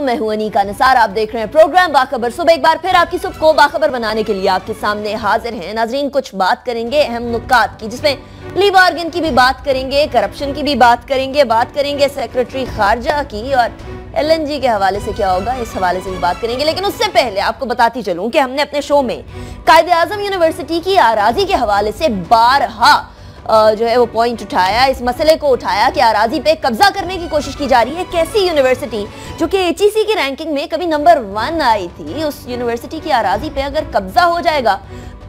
मैं हूँ अनीका निसार, आप देख रहे हैं प्रोग्राम बाखबर। सुबह एक बार फिर आपकी सुबह को बाखबर बनाने के लिए आपके सामने हाजिर हैं। नाजरीन, कुछ बात करेंगे अहम नुकात की, जिसमें की भी बात करेंगे, करप्शन की भी बात करेंगे बात करेंगे सेक्रेटरी खारजा की और एलएनजी के हवाले से क्या होगा, इस हवाले से भी बात करेंगे। लेकिन उससे पहले आपको बताती चलूँ कि हमने अपने शो में कायदे यूनिवर्सिटी की आराजी के हवाले से बारहा जो है वो पॉइंट उठाया, इस मसले को उठाया कि आराजी पे कब्जा करने की कोशिश की जा रही है कैसी यूनिवर्सिटी जो कि एच की रैंकिंग में कभी नंबर वन आई थी, उस यूनिवर्सिटी की आराजी पे अगर कब्जा हो जाएगा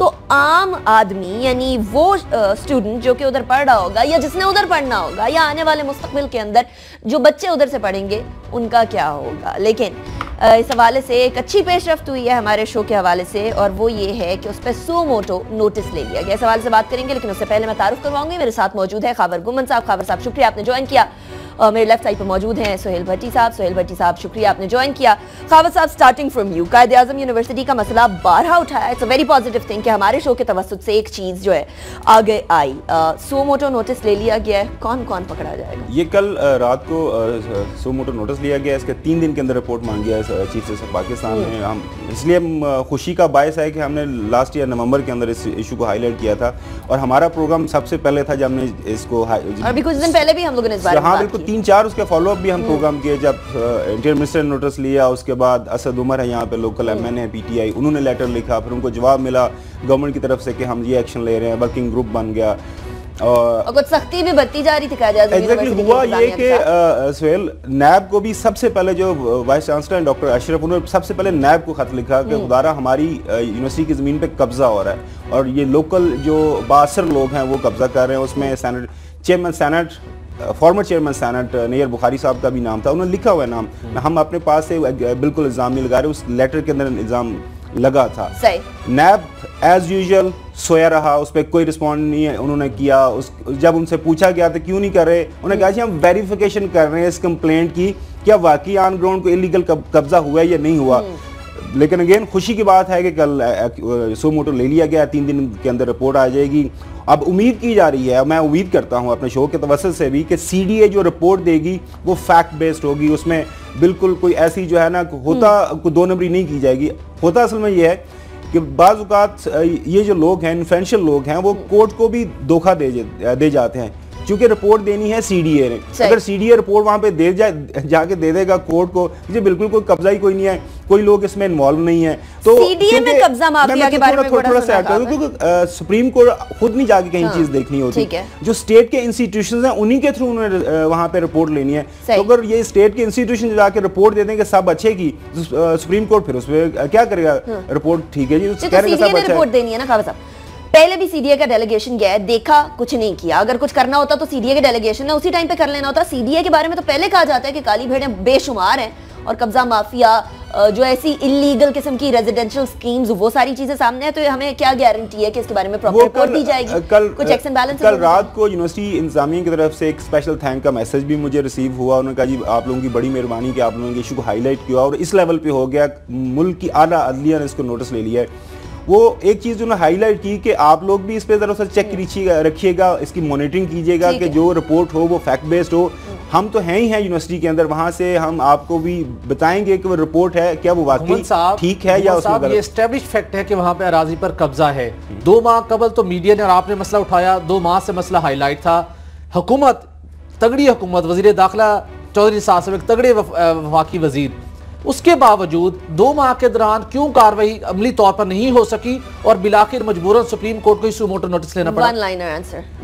तो आम आदमी, यानी वो स्टूडेंट जो कि उधर पढ़ रहा होगा, या जिसने उधर पढ़ना होगा, या आने वाले मुस्तबिल के अंदर जो बच्चे उधर से पढ़ेंगे, उनका क्या होगा? लेकिन इस हवाले से एक अच्छी पेशरफ हुई है हमारे शो के हवाले से, और वो ये है कि उस पर सो मोटो नोटिस ले लिया गया। इस हवाले से बात करेंगे, लेकिन उससे पहले मैं तारुफ करवाऊँगी। मेरे साथ मौजूद है खाबर गुमन साहब। खाबर साहब, शुक्रिया, आपने ज्वाइन किया। और मेरे लेफ़्ट साइड पर मौजूद हैं सोहेल भट्टी साहब। सोहेल भट्टी साहब शुक्रिया आपने ज्वाइन किया। खावत साहब starting from you Quaid Azam university का मसला बारहा उठाया। It's a very positive thing कि हमारे शो के तवसत से एक चीज़ जो है आगे आई। सो मोटो नोटिस ले लिया गया है। कौन कौन पकड़ा जाएगा? ये कल रात को सो मोटो नोटिस लिया गया इसके तीन दिन के अंदर रिपोर्ट मांगी है चीफ जस्टिस पाकिस्तान में हम्म। हम इसलिए खुशी का बायस है कि हमने लास्ट ईयर नवंबर के अंदर इस इशू को हाईलाइट किया था। और हमारा प्रोग्राम सबसे पहले था जब हमने इसको अभी कुछ दिन पहले भी हम लोगों ने इस बारे हाँ बिल्कुल तीन चार उसके फॉलो अप भी हम प्रोग्राम किए जब इंडियन मिनिस्टर ने नोटिस लिया उसके बाद असद उमर है यहाँ पे लोकल एम एन है पी टी आई उन्होंने लेटर लिखा फिर उनको जवाब मिला गवर्नमेंट की तरफ़ से कि हम ये एक्शन ले रहे हैं वर्किंग ग्रुप बन गया। और कुछ सख्ती भी बढ़ती जा रही थी कहा एग्जैक्टली हुआ ये कि सुहेल नैब को भी सबसे पहले जो वाइस चांसलर हैं डॉक्टर अशरफ उन्होंने सबसे पहले नैब को खत लिखा कि खुदारा हम्म। हमारी यूनिवर्सिटी की ज़मीन पे कब्जा हो रहा है। और ये लोकल जो बासर लोग हैं वो कब्जा कर रहे हैं उसमें senate chairman senate former chairman senate Nayyar Bukhari साहब का भी नाम था उन्होंने लिखा हुआ नाम। हम्म। हम अपने पास से बिल्कुल इल्ज़ाम नहीं लगा रहे उस लेटर के अंदर इल्ज़ाम लगा था। नैब एज यूजल सोया रहा उस पर कोई रिस्पॉन्ड नहीं है उन्होंने किया उस जब उनसे पूछा गया तो क्यों नहीं कर रहे? उन्होंने कहा जी हम वेरिफिकेशन कर रहे हैं इस कंप्लेंट की क्या वाकई ऑन ग्राउंड को इलीगल कब्जा हुआ है या नहीं हुआ? हम्म। लेकिन अगेन खुशी की बात है कि कल सो मोटो ले लिया गया तीन दिन के अंदर रिपोर्ट आ जाएगी। अब उम्मीद की जा रही है मैं उम्मीद करता हूँ अपने शो के तवसत से भी कि सीडीए जो रिपोर्ट देगी वो फैक्ट बेस्ड होगी। उसमें बिल्कुल कोई ऐसी जो है ना होता को दो नंबरी नहीं की जाएगी। होता असल में ये है कि बाज़ात ये जो लोग हैं इन्फ्लुएंशियल लोग हैं वो कोर्ट को भी धोखा दे दे जाते हैं। क्योंकि रिपोर्ट देनी है सीडीए ने। अगर सीडीए रिपोर्ट वहाँ पे दे जाए जाके दे देगा कोर्ट को जी बिल्कुल कोई कब्जा ही कोई नहीं है कोई लोग इसमें इन्वॉल्व नहीं है। तो सीडीए में कब्जा माफिया के बारे में थोड़ा थोड़ा सा क्योंकि सुप्रीम कोर्ट खुद नहीं जाके कहीं हाँ, चीज़ देखनी होती। जो स्टेट के इंस्टीट्यूशन हैं उन्हीं के थ्रू उन्होंने वहाँ पे रिपोर्ट लेनी है। तो अगर ये स्टेट के इंस्टीट्यूशन जाके रिपोर्ट दे देंगे सब अच्छे की सुप्रीम कोर्ट फिर उस पर क्या करेगा? रिपोर्ट हाँ। ठीक है जी कह रहे सब रिपोर्ट देनी है ना खावा साहब। पहले भी सीडीए का डेलीगेशन गया है देखा कुछ नहीं किया। अगर कुछ करना होता तो सीडीए के डेलीगेशन है उसी टाइम पे कर लेना होता। सीडीए के बारे में तो पहले कहा जाता है कि काली भेड़ें बेशुमार हैं और कब्जा माफिया जो ऐसी इलीगल किस्म की रेजिडेंशियल स्कीम्स वो सारी चीज़ें सामने है। तो हमें क्या गारंटी है कि इसके बारे में प्रॉपर रिपोर्ट दी जाएगी? कल कुछ एक्शन बैलेंस कल रात को यूनिवर्सिटी इंतजामिया की तरफ़ से एक स्पेशल थैंक का मैसेज भी मुझे रिसीव हुआ। उन्होंने कहा जी आप लोगों की बड़ी मेहरबानी कि आप लोगों ने इशू को हाईलाइट किया और इस लेवल पे हो गया। मुल्क की आला अदलिया ने इसको नोटिस ले लिया है। वो एक चीज़ उन्होंने हाईलाइट की कि आप लोग भी इस पे जरा सा चेक रखिएगा इसकी मॉनिटरिंग कीजिएगा कि जो रिपोर्ट हो वो फैक्ट बेस्ड हो हम तो हैं ही हैं यूनिवर्सिटी के अंदर वहाँ से हम आपको भी बताएँगे कि वो रिपोर्ट है क्या वो वाकई ठीक है या उसमें ये एस्टेब्लिश फैक्ट है कि वहाँ पे अराजी पर कब्जा है। दो माह कबल तो मीडिया ने और आपने मसला उठाया दो माह से मसला हाईलाइट था। हुकूमत तगड़ी हुकूमत वज़ीर दाखिला चौधरी साहब तगड़े वफाकी वज़ीर। उसके बावजूद दो माह के दौरान क्यों कार्रवाई अमली तौर पर नहीं हो सकी और बिलाखिर मजबूरन सुप्रीम कोर्ट को इस मोटर नोटिस लेना पड़ा?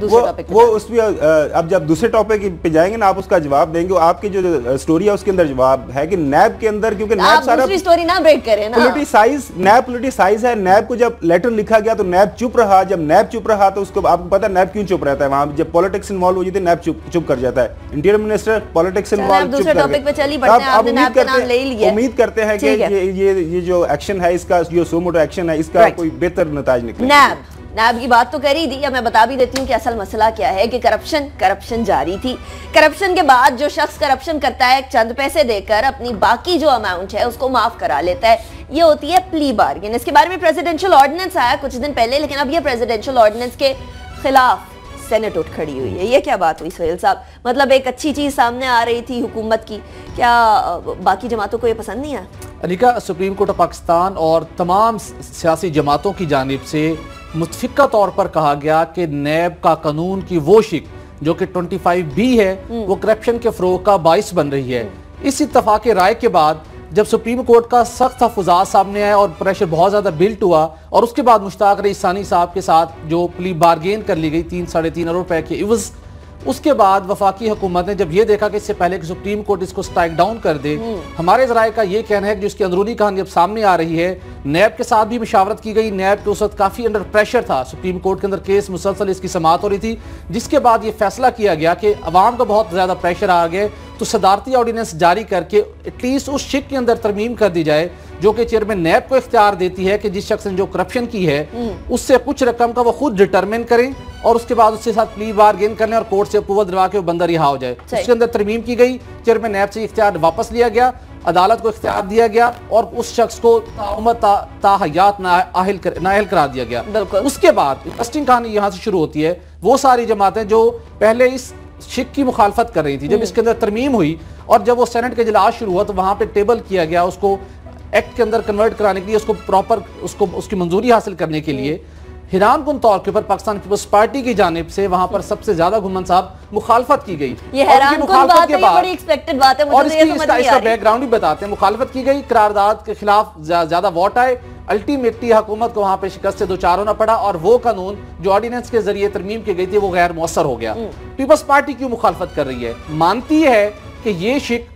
वो, वो उसमें अब जब दूसरे टॉपिक पे जाएँगे ना आप उसका जवाब देंगे आपकी जो स्टोरी है उसके अंदर जवाब है कि नैब के अंदर क्योंकि नैब सारा स्टोरी ना ब्रेक करें ना। पोलिटिसाइज नैब पोलिटिसाइज है नैब को जब लेटर लिखा गया तो नैब चुप रहा जब नैब चुप रहा तो उसको आपको पता नैब क्यों चुप रहता है? वहाँ जब पॉलिटिक्स इन्वॉल्व हो जाती है नैब चुप चुप कर जाता है। इंटीरियर मिनिस्टर पॉलिटिक्स इन्वॉल्व चुप कर उम्मीद करते हैं कि ये ये ये जो एक्शन है इसका जो सोमोटो एक्शन है इसका कोई बेहतर नताज निकले। नैब नैब की बात तो कर ही दी अब मैं बता भी देती हूँ कि असल मसला क्या है कि करप्शन करप्शन जारी थी। करप्शन के बाद जो शख्स करप्शन करता है चंद पैसे देकर अपनी बाकी जो अमाउंट है उसको माफ़ करा लेता है। ये होती है प्ली बार्गेन इसके बारे में प्रेसिडेंशियल ऑर्डिनेंस आया कुछ दिन पहले लेकिन अब ये प्रेसिडेंशियल ऑर्डिनेंस के खिलाफ सेनेट उठ खड़ी हुई है। ये क्या बात हुई सोहेल साहब? मतलब एक अच्छी चीज़ सामने आ रही थी हुकूमत की। क्या बाकी जमातों को ये पसंद नहीं आया अनिका सुप्रीम कोर्ट ऑफ़ पाकिस्तान और तमाम सियासी जमातों की जानब से मुतफ़ा तौर पर कहा गया कि नैब का कानून की वो शिक जो कि 25 बी है हम्म। वो करप्शन के फ़रोग का बाइस बन रही है। हम्म। इस इतफाक़ राय के बाद जब सुप्रीम कोर्ट का सख्त हफुजात सामने आया और प्रेशर बहुत ज़्यादा बिल्ट हुआ और उसके बाद मुश्ताक रईसानी साहब के साथ जो प्ली बारगेन कर ली गई तीन साढ़े तीन अरब रुपए के इवज़ उसके बाद वफाकी हुकूमत ने जब ये देखा कि इससे पहले कि सुप्रीम कोर्ट इसको स्ट्राइक डाउन कर दे हम्म। हमारे जराये का ये कहना है कि जिसकी अंदरूनी कहानी अब सामने आ रही है नैब के साथ भी मशावरत की गई। नैब के उस वक्त काफ़ी अंडर प्रेशर था। सुप्रीम कोर्ट के अंदर केस मुसलसल इसकी समात हो रही थी जिसके बाद ये फैसला किया गया कि अवाम का बहुत ज़्यादा प्रेशर आ गया। तो सदारती ऑर्डिनेंस जारी करके एटलीस्ट उस शिक के अंदर तरमीम कर दी जाए जो कि चेयरमैन नैब को इख्तियार देती है कि जिस शख्स ने जो करप्शन की है हम्म। उससे कुछ रकम का वो खुद डिटरमिन करें और उसके बाद उसके साथ प्ली बार गेन करने और कोर्ट से अप्रूवल दिलवा के वो बंदा रिहा हो जाए। उसके अंदर तरमीम की गई चेयरमैन नैब से इख्तियार वापस लिया गया अदालत को इख्तियार दिया गया और उस शख्स को ताहयात नाहल कर, नाहल करा दिया गया। उसके बाद इंटरेस्टिंग कहानी यहाँ से शुरू होती है वो सारी जमातें जो पहले इस शिक की मुखालफत कर रही थी। जब हम्म। इसके अंदर तरमीम हुई और जब वो सेनेट के इजलास शुरू हुआ तो वहाँ पे टेबल किया गया उसको एक्ट के अंदर कन्वर्ट कराने के लिए उसको प्रॉपर उसको उसकी मंजूरी हासिल करने के लिए। हैरान कन तौर के ऊपर पाकिस्तान पीपल्स पार्टी की जानब से वहाँ पर सबसे ज़्यादा घुमन साहब मुखालफत की गई। ये और इसकी इसका, इसका बैकग्राउंड भी बताते हैं। मुखालफत की गई करारदाद के खिलाफ ज़्यादा वोट आए। अल्टीमेटली हुकूमत को वहाँ पे शिकस्त से दो चार होना पड़ा और वो कानून जो ऑर्डिनेंस के ज़रिए तरमीम की गई थी वो गैर मौसर हो गया पीपल्स हम्म। पार्टी क्यों मुखालफत कर रही है मानती है कि ये शिक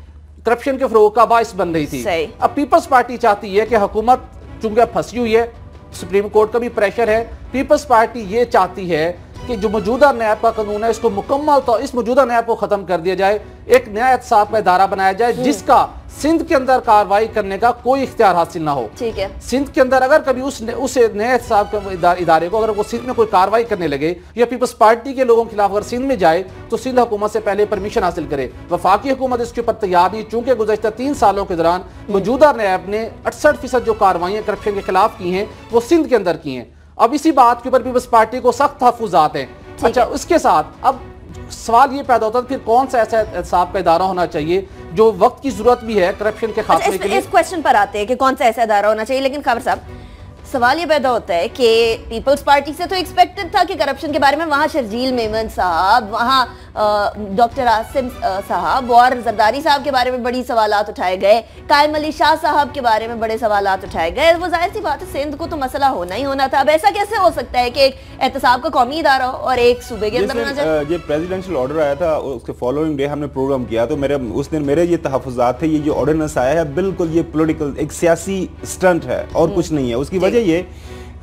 करप्शन के फरोग का बायस बन रही थी अब पीपल्स पार्टी चाहती है कि हुकूमत चूँकि फंसी हुई है सुप्रीम कोर्ट का भी प्रेशर है पीपल्स पार्टी ये चाहती है कि जो मौजूदा न्याय का कानून है इसको मुकम्मल तो इस मौजूदा न्याय को खत्म कर दिया जाए एक नया एहतसाब का इदारा बनाया जाए हम्म। जिसका सिंध के अंदर कार्रवाई करने का कोई इख्तियार हासिल ना हो। ठीक है। सिंध के अंदर अगर कभी उस उस नए साहब के इदारे को अगर वो सिंध में कोई कार्रवाई करने लगे या पीपल्स पार्टी के लोगों के खिलाफ अगर सिंध में जाए तो सिंध हुकूमत से पहले परमिशन हासिल करे। वफाकी हुकूमत इसके ऊपर तैयार नहीं चूँकि गुजशत तीन सालों के दौरान मौजूदा नैब ने अड़सठ फ़ीसद जो कार्रवाई करप्शन के खिलाफ की हैं वो सिंध के अंदर की हैं। अब इसी बात के ऊपर पीपल्स पार्टी को सख्त तहफात हैं। अच्छा उसके साथ अब सवाल ये पैदा होता है फिर कौन सा ऐसा एहसाब का इदारा होना चाहिए जो वक्त की ज़रूरत भी है करप्शन के खात्मे अच्छा, के लिए? इस क्वेश्चन पर आते हैं कि कौन सा ऐसा इदारा होना चाहिए लेकिन खबर साहब सवाल ये पैदा होता है कि पीपल्स पार्टी से तो एक्सपेक्टेड था कि करप्शन के बारे में वहाँ शर्जील मेमन साहब वहाँ डॉक्टर आसिम साहब और जरदारी साहब के बारे में बड़ी सवाल उठाए गए कायम अली शाह साहब के बारे में बड़े सवाल उठाए गए। वो ज़ाहिर सी बात है सिंध को तो मसला होना ही होना था। अब ऐसा कैसे हो सकता है कि एक एहतसाब का कौमी इदारा हो और एक सूबे के अंदर ये प्रेसिडेंशियल ऑर्डर आया था उसके फॉलोइंग डे हमने प्रोग्राम किया। तो मेरे उस दिन मेरे ये तहफात थे ये जो ऑर्डिनेंस आया है। बिल्कुल ये पोलिटिकल एक सियासी स्टंट है और हम्म। कुछ नहीं है। उसकी वजह ये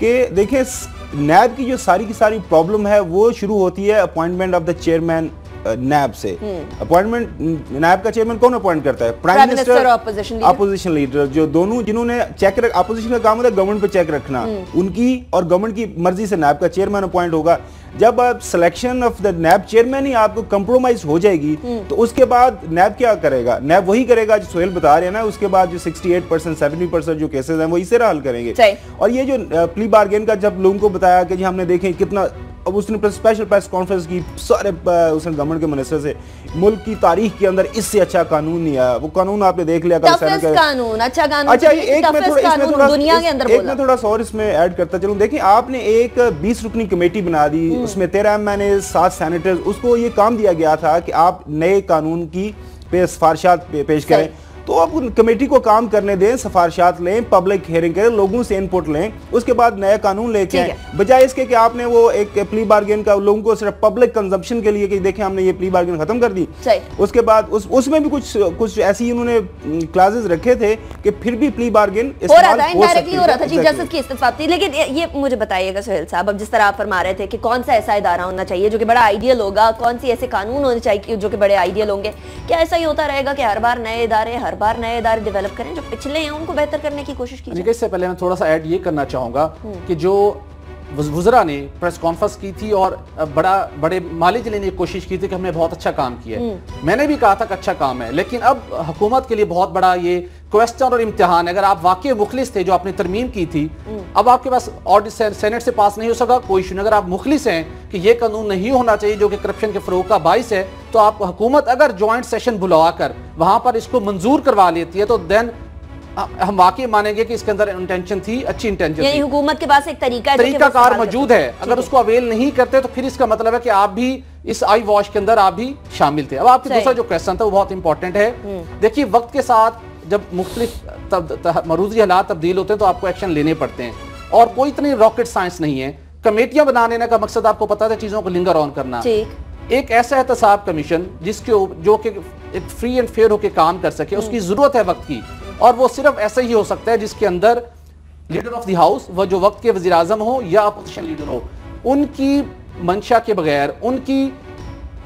कि देखिए नैब की जो सारी की सारी प्रॉब्लम है वो शुरू होती है appointment of the chairman NAB से। अपॉइंटमेंट हम्म। नैब का चेयरमैन कौन अपॉइंट करता है? प्राइम मिनिस्टर अपोजिशन लीडर जो दोनों जिन्होंने चेक अपोजिशन का काम होता है गवर्नमेंट पे चेक रखना। हम्म। उनकी और गवर्नमेंट की मर्ज़ी से नैब का चेयरमैन अपॉइंट होगा। जब आप selection of the NAB chairman ही आपको कंप्रोमाइज हो जाएगी हम्म। तो उसके बाद नैब क्या करेगा? नैब वही करेगा जो सोहेल बता रहे हैं ना उसके बाद जो 68 परसेंट सेवेंटी परसेंट जो केसेस हैं वो इसे हल करेंगे। और ये जो प्ली बार्गेन का जब लोगों को बताया कि हमने देखें कितना अब उसने स्पेशल प्रेस कॉन्फ्रेंस की सारे उसने गवर्नमेंट के मिनिस्टर से मुल्क की तारीख के अंदर इससे अच्छा कानून नहीं आया। वो कानून आपने देख लिया कल कानून अच्छा कानून अच्छा एक में थोड़ा इसमें थोड़ा दुनिया के अंदर एक में थोड़ा सा और इसमें ऐड करता चलूँ। देखिए आपने एक 20 रुकनी कमेटी बना दी हम्म। उसमें तेरह एम एन सात सैनिटर्स उसको ये काम दिया गया था कि आप नए कानून की पे सिफारशात पेश करें। तो आप कमेटी को काम करने दें सफारशात लें पब्लिक हेयरिंग करें लोगों से इनपुट लें उसके बाद नया कानून लेके आए। बजाय इसके कि आपने वो एक प्ली बार्गेन का लोगों को सिर्फ़ पब्लिक कंजम्पशन के लिए कि देखें हमने ये प्ली बार्गेन खत्म कर दी। उसके बाद उस उसमें भी कुछ कुछ ऐसी उन्होंने क्लासेस रखे थे कि फिर भी प्ली बार्गेन लेकिन ये मुझे बताइएगा सुहेल साहब अब जिस तरह आप फरमा रहे थे कि कौन सा ऐसा इदारा होना चाहिए जो कि बड़ा आइडियल होगा कौन सी ऐसे कानून होने चाहिए जो कि बड़े आइडियल होंगे। क्या ऐसा ही होता रहेगा कि हर बार नए इदारे हर बार नए इदारे डेवलप करें जो पिछले हैं उनको बेहतर करने की कोशिश की इससे पहले मैं थोड़ा सा ऐड ये करना चाहूँगा हम्म। कि जो वुजरा ने प्रेस कॉन्फ्रेंस की थी और बड़ा बड़े माली ज़िले ने कोशिश की थी कि हमने बहुत अच्छा काम किया है हम्म। मैंने भी कहा था कि अच्छा काम है लेकिन अब हुकूमत के लिए बहुत बड़ा ये क्वेश्चन और इम्तिहान अगर आप वाकई मुखलिस थे जो आपने तरमीम की थी हम्म। अब आपके पास और सेनेट से पास नहीं हो सका कोई इशू अगर आप मुखलिस हैं कि ये कानून नहीं होना चाहिए जो कि करप्शन के फरोग का बाइस है तो आप हुकूमत अगर ज्वाइंट सेशन बुलवाकर वहाँ पर इसको मंजूर करवा लेती है तो देन हम वाकई मानेंगे कि इसके अंदर इंटेंशन थी अच्छी इंटेंशन यानी हुकूमत के पास एक तरीका है तरीका कार मौजूद है। अगर उसको अवेल नहीं करते तो फिर इसका मतलब है कि आप भी इस आई वॉश के अंदर आप भी शामिल थे। अब आपके दूसरा जो क्वेश्चन था वो बहुत इंपॉर्टेंट है। देखिए वक्त के साथ जब मुख्तलिफ़ मरूजी हालात तब्दील होते हैं तो आपको एक्शन लेने पड़ते हैं। और कोई इतनी रॉकेट साइंस नहीं है। कमेटियाँ बनाने का मकसद आपको पता था चीज़ों को लिंगर ऑन करना। एक ऐसा एहतसाब कमीशन जिसके जो कि एक फ्री एंड फेयर होकर काम कर सके उसकी ज़रूरत है वक्त की। और वो सिर्फ़ ऐसा ही हो सकता है जिसके अंदर लीडर ऑफ़ द हाउस वह जो वक्त के वजी अजम हो या अपोजिशन लीडर हो उनकी मंशा के बगैर उनकी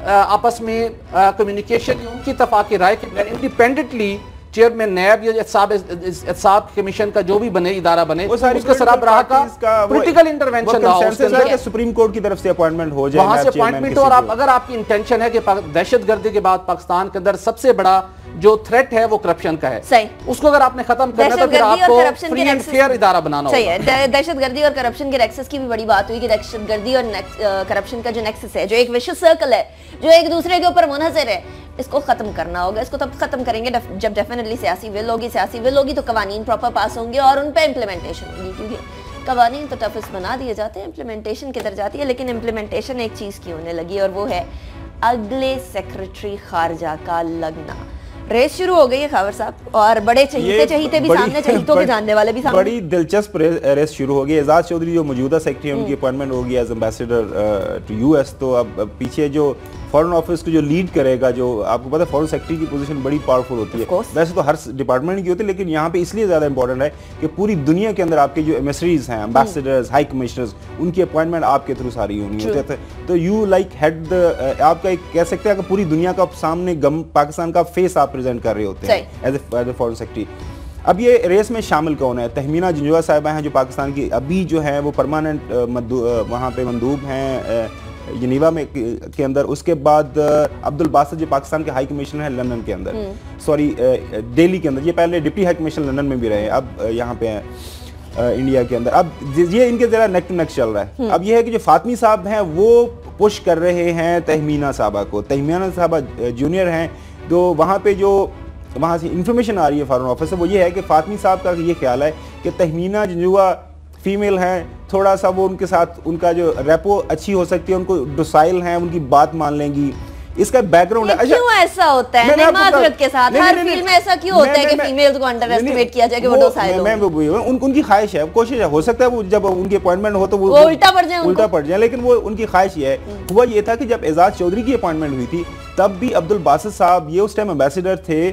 आपस में कम्युनिकेशन उनकी तफाक राय के बगैर इंडिपेंडेंटली चेयरमैन नैब या एहतसाब कमीशन का जो भी बने इदारा बने वो सारी उसके सरबराह का पोलिटिकल इंटरवेंशन रहा सुप्रीम कोर्ट की तरफ़ से अपॉइंटमेंट हो जाए वहाँ से अपॉइंटमेंट और आप अगर आपकी इंटेंशन है कि दहशत गर्दी के बाद पाकिस्तान के अंदर सबसे बड़ा जो थ्रेट है वो करप्शन का है। सही। उसको अगर आपने खत्म करना तो फिर आपको फ्री एंड फेयर इदारा बनाना सही होगा। है द- दहशतगर्दी और करप्शन के नेक्सस की भी बड़ी बात हुई कि दहशतगर्दी और करप्शन का जो नेक्सस है जो एक विश्व सर्कल है जो एक दूसरे के ऊपर मुनहसर है इसको खत्म करना होगा। इसको तब खत्म करेंगे जब डेफिनेटली सियासी विल होगी सियासी विल होगी तो कवानीन प्रॉपर पास होंगे और उन पर इम्प्लीमेंटेशन होगी क्योंकि कवानीन तो टफिस बना दिए जाते हैं इम्प्लीमेंटेशन किधर जाती है लेकिन इम्प्लीमेंटेशन एक चीज़ की होने लगी और वो है अगले सेक्रेटरी खारजा का लगना। रेस शुरू हो गई है खावर साहब और बड़े चहीते चहीते भी सामने चहीतों के जानने वाले भी सामने। बड़ी दिलचस्प रेस शुरू हो गई। एजाज चौधरी जो मौजूदा सेक्रेटरी उनकी अपॉइंटमेंट होगी एज एम्बेसडर टू यूएस तो अब पीछे जो फॉरेन ऑफ़िस को जो लीड करेगा जो आपको पता है फॉरेन सेक्रेटरी की पोजीशन बड़ी पावरफुल होती है। वैसे तो हर डिपार्टमेंट की होती है लेकिन यहाँ पे इसलिए ज़्यादा इंपॉर्टेंट है कि पूरी दुनिया के अंदर आपके जो एमएसरीज हैं एम्बेसडर्स हाई कमिश्नर्स उनकी अपॉइंटमेंट आपके थ्रू सारी होनी. होती है। तो यू लाइक हेड द आपका एक कह सकते हैं कि पूरी दुनिया का सामने गम पाकिस्तान का फेस आप प्रेजेंट कर रहे होते हैं as as a foreign secretary अब ये रेस में शामिल कौन है? तहमीना जंजुआ साहिबा हैं जो पाकिस्तान की अभी जो है वो परमानेंट वहाँ पे मंदूब हैं जनीवा में के अंदर उसके बाद अब्दुल बासित जो पाकिस्तान के हाई कमिश्नर हैं लंदन के अंदर। सॉरी दिल्ली के अंदर। ये पहले डिप्टी हाई कमिश्नर लंदन में भी रहे अब यहाँ पे हैं इंडिया के अंदर। अब ये इनके जरा नेक टू नेक चल रहा है। अब ये है कि जो फातमी साहब हैं वो पुश कर रहे हैं तहमीना साहबा को। तहमीना साहबा जूनियर हैं तो वहाँ पे जो वहाँ से इंफॉर्मेशन आ रही है फॉरन ऑफ़िस से वो ये है कि फातमी साहब का ये ख्याल है कि तहमीना जंजुआ फीमेल हैं थोड़ा सा वो उनके साथ उनका जो रेपो अच्छी हो सकती है उनको डोसाइल हैं उनकी बात मान लेंगी। इसका बैकग्राउंड ये क्यों ऐसा होता है? नहीं माजरत के साथ हर फ़िल्म में ऐसा क्यों होता है कि फीमेल्स को अंडर नहीं, नहीं, एस्टिमेट किया जाए कि वो डोसाइल मैं- मैं। वो- उन, उनकी ख्वाहिश है कोशिश है हो सकता है वो जब उनकी अपॉइंटमेंट हो तो वो वो उल्टा पड़ जाए उल्टा पड़ जाए लेकिन वो उनकी ख्वाहिश है। हुआ ये था कि जब एजाज चौधरी की अपॉइंटमेंट हुई थी तब भी अब्दुल बासित साहब ये उस टाइम एम्बेसडर थे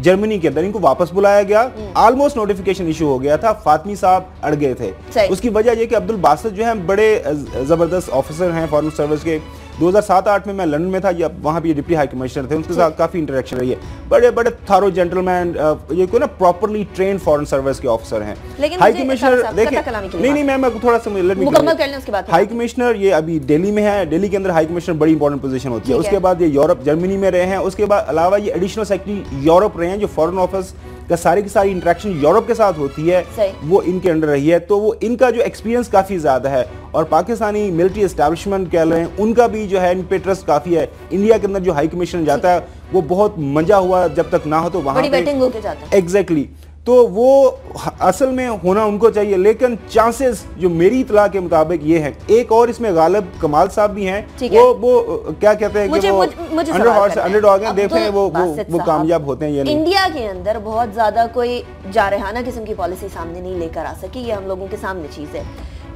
जर्मनी के अंदर इनको वापस बुलाया गया। ऑलमोस्ट नोटिफिकेशन इशू हो गया था फातमी साहब अड़ गए थे। उसकी वजह यह कि अब्दुल बासत जो है बड़े ज़बरदस्त ऑफिसर हैं फॉरन सर्विस के। 2007-8 में मैं लंदन में था जब वहाँ भी डिप्टी हाई कमिश्नर थे उनके साथ काफ़ी इंटरेक्शन रही है। बड़े बड़े थारो जेंटलमैन ये कोई ना प्रॉपरली ट्रेन फॉरेन सर्विस के ऑफिसर हैं। हाई कमिश्नर देखिए नहीं नहीं मैं मैं थोड़ा सा हाई कमिश्नर ये अभी दिल्ली में है दिल्ली के अंदर हाई कमिश्नर बड़ी इंपॉर्टेंट पोजीशन होती है। उसके बाद ये यूरोप जर्मनी में रहे हैं उसके बाद अलावा ये एडिशनल सेक्रेटरी यूरोप रहे हैं जो फॉरन ऑफ़िस का सारी की सारी इंटरेक्शन यूरोप के साथ होती है वो इनके अंडर रही है। तो वो इनका जो एक्सपीरियंस काफ़ी ज़्यादा है और पाकिस्तानी मिलिट्री एस्टेब्लिशमेंट कह रहे हैं उनका भी जो है इन पे ट्रस्ट काफ़ी है। इंडिया के अंदर जो हाई कमीशन जाता है वो बहुत मज़ा हुआ जब तक ना हो तो वहाँ एग्जैक्टली तो वो असल में होना उनको चाहिए। लेकिन चांसेस जो मेरी इतला के मुताबिक ये है। एक और इसमें गालिब कमाल साहब भी हैं। वो। वो क्या कहते हैं कि मुझे वो अंडर हॉर्स करना है। अंडरडॉग हैं देखते हैं वो वो वो कामयाब होते हैं या नहीं? इंडिया के अंदर बहुत ज़्यादा कोई जारहाना किस्म की पॉलिसी सामने नहीं लेकर आ सकी। ये हम लोगों के सामने चीज़ है।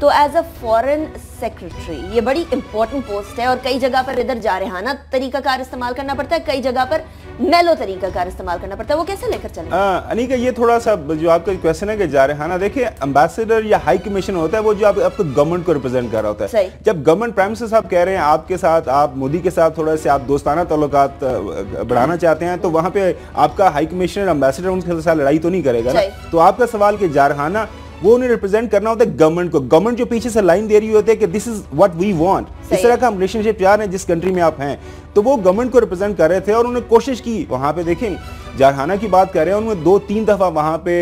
तो एज अ फॉरेन सेक्रेटरी ये बड़ी इंपॉर्टेंट पोस्ट है और कई जगह पर इधर जारहाना तरीका कार इस्तेमाल करना पड़ता है कई जगह पर मेलो तरीका कार इस्तेमाल करना पड़ता है। वो कैसे लेकर चले? हाँ, अनिका ये थोड़ा सा जो आपका क्वेश्चन है कि जारहाना देखिए एम्बेसडर या हाई कमीशन होता है वो जो आप, आपको गवर्नमेंट को रिप्रेजेंट कर रहा होता। है। जब गवर्नमेंट प्राइम मिनिस्टर साहब कह रहे हैं आपके साथ आप मोदी के साथ थोड़ा से आप दोस्ताना ताल्लुकात अ, बढ़ाना चाहते हैं तो वहाँ पे आपका हाई कमिश्नर एम्बेसडर उनके साथ लड़ाई तो नहीं करेगा ना? तो आपका सवाल कि जारहाना वो उन्हें रिप्रेजेंट करना होता है गवर्नमेंट को। गवर्नमेंट जो पीछे से लाइन दे रही होती है कि this is what we want इस तरह का हम रिलेशनशिप प्यार है हैं जिस कंट्री में आप हैं तो वो गवर्नमेंट को रिप्रेजेंट कर रहे थे और उन्होंने कोशिश की। वहाँ पे देखें जारहाना की बात कर रहे हैं उन्होंने दो तीन दफ़ा वहाँ पे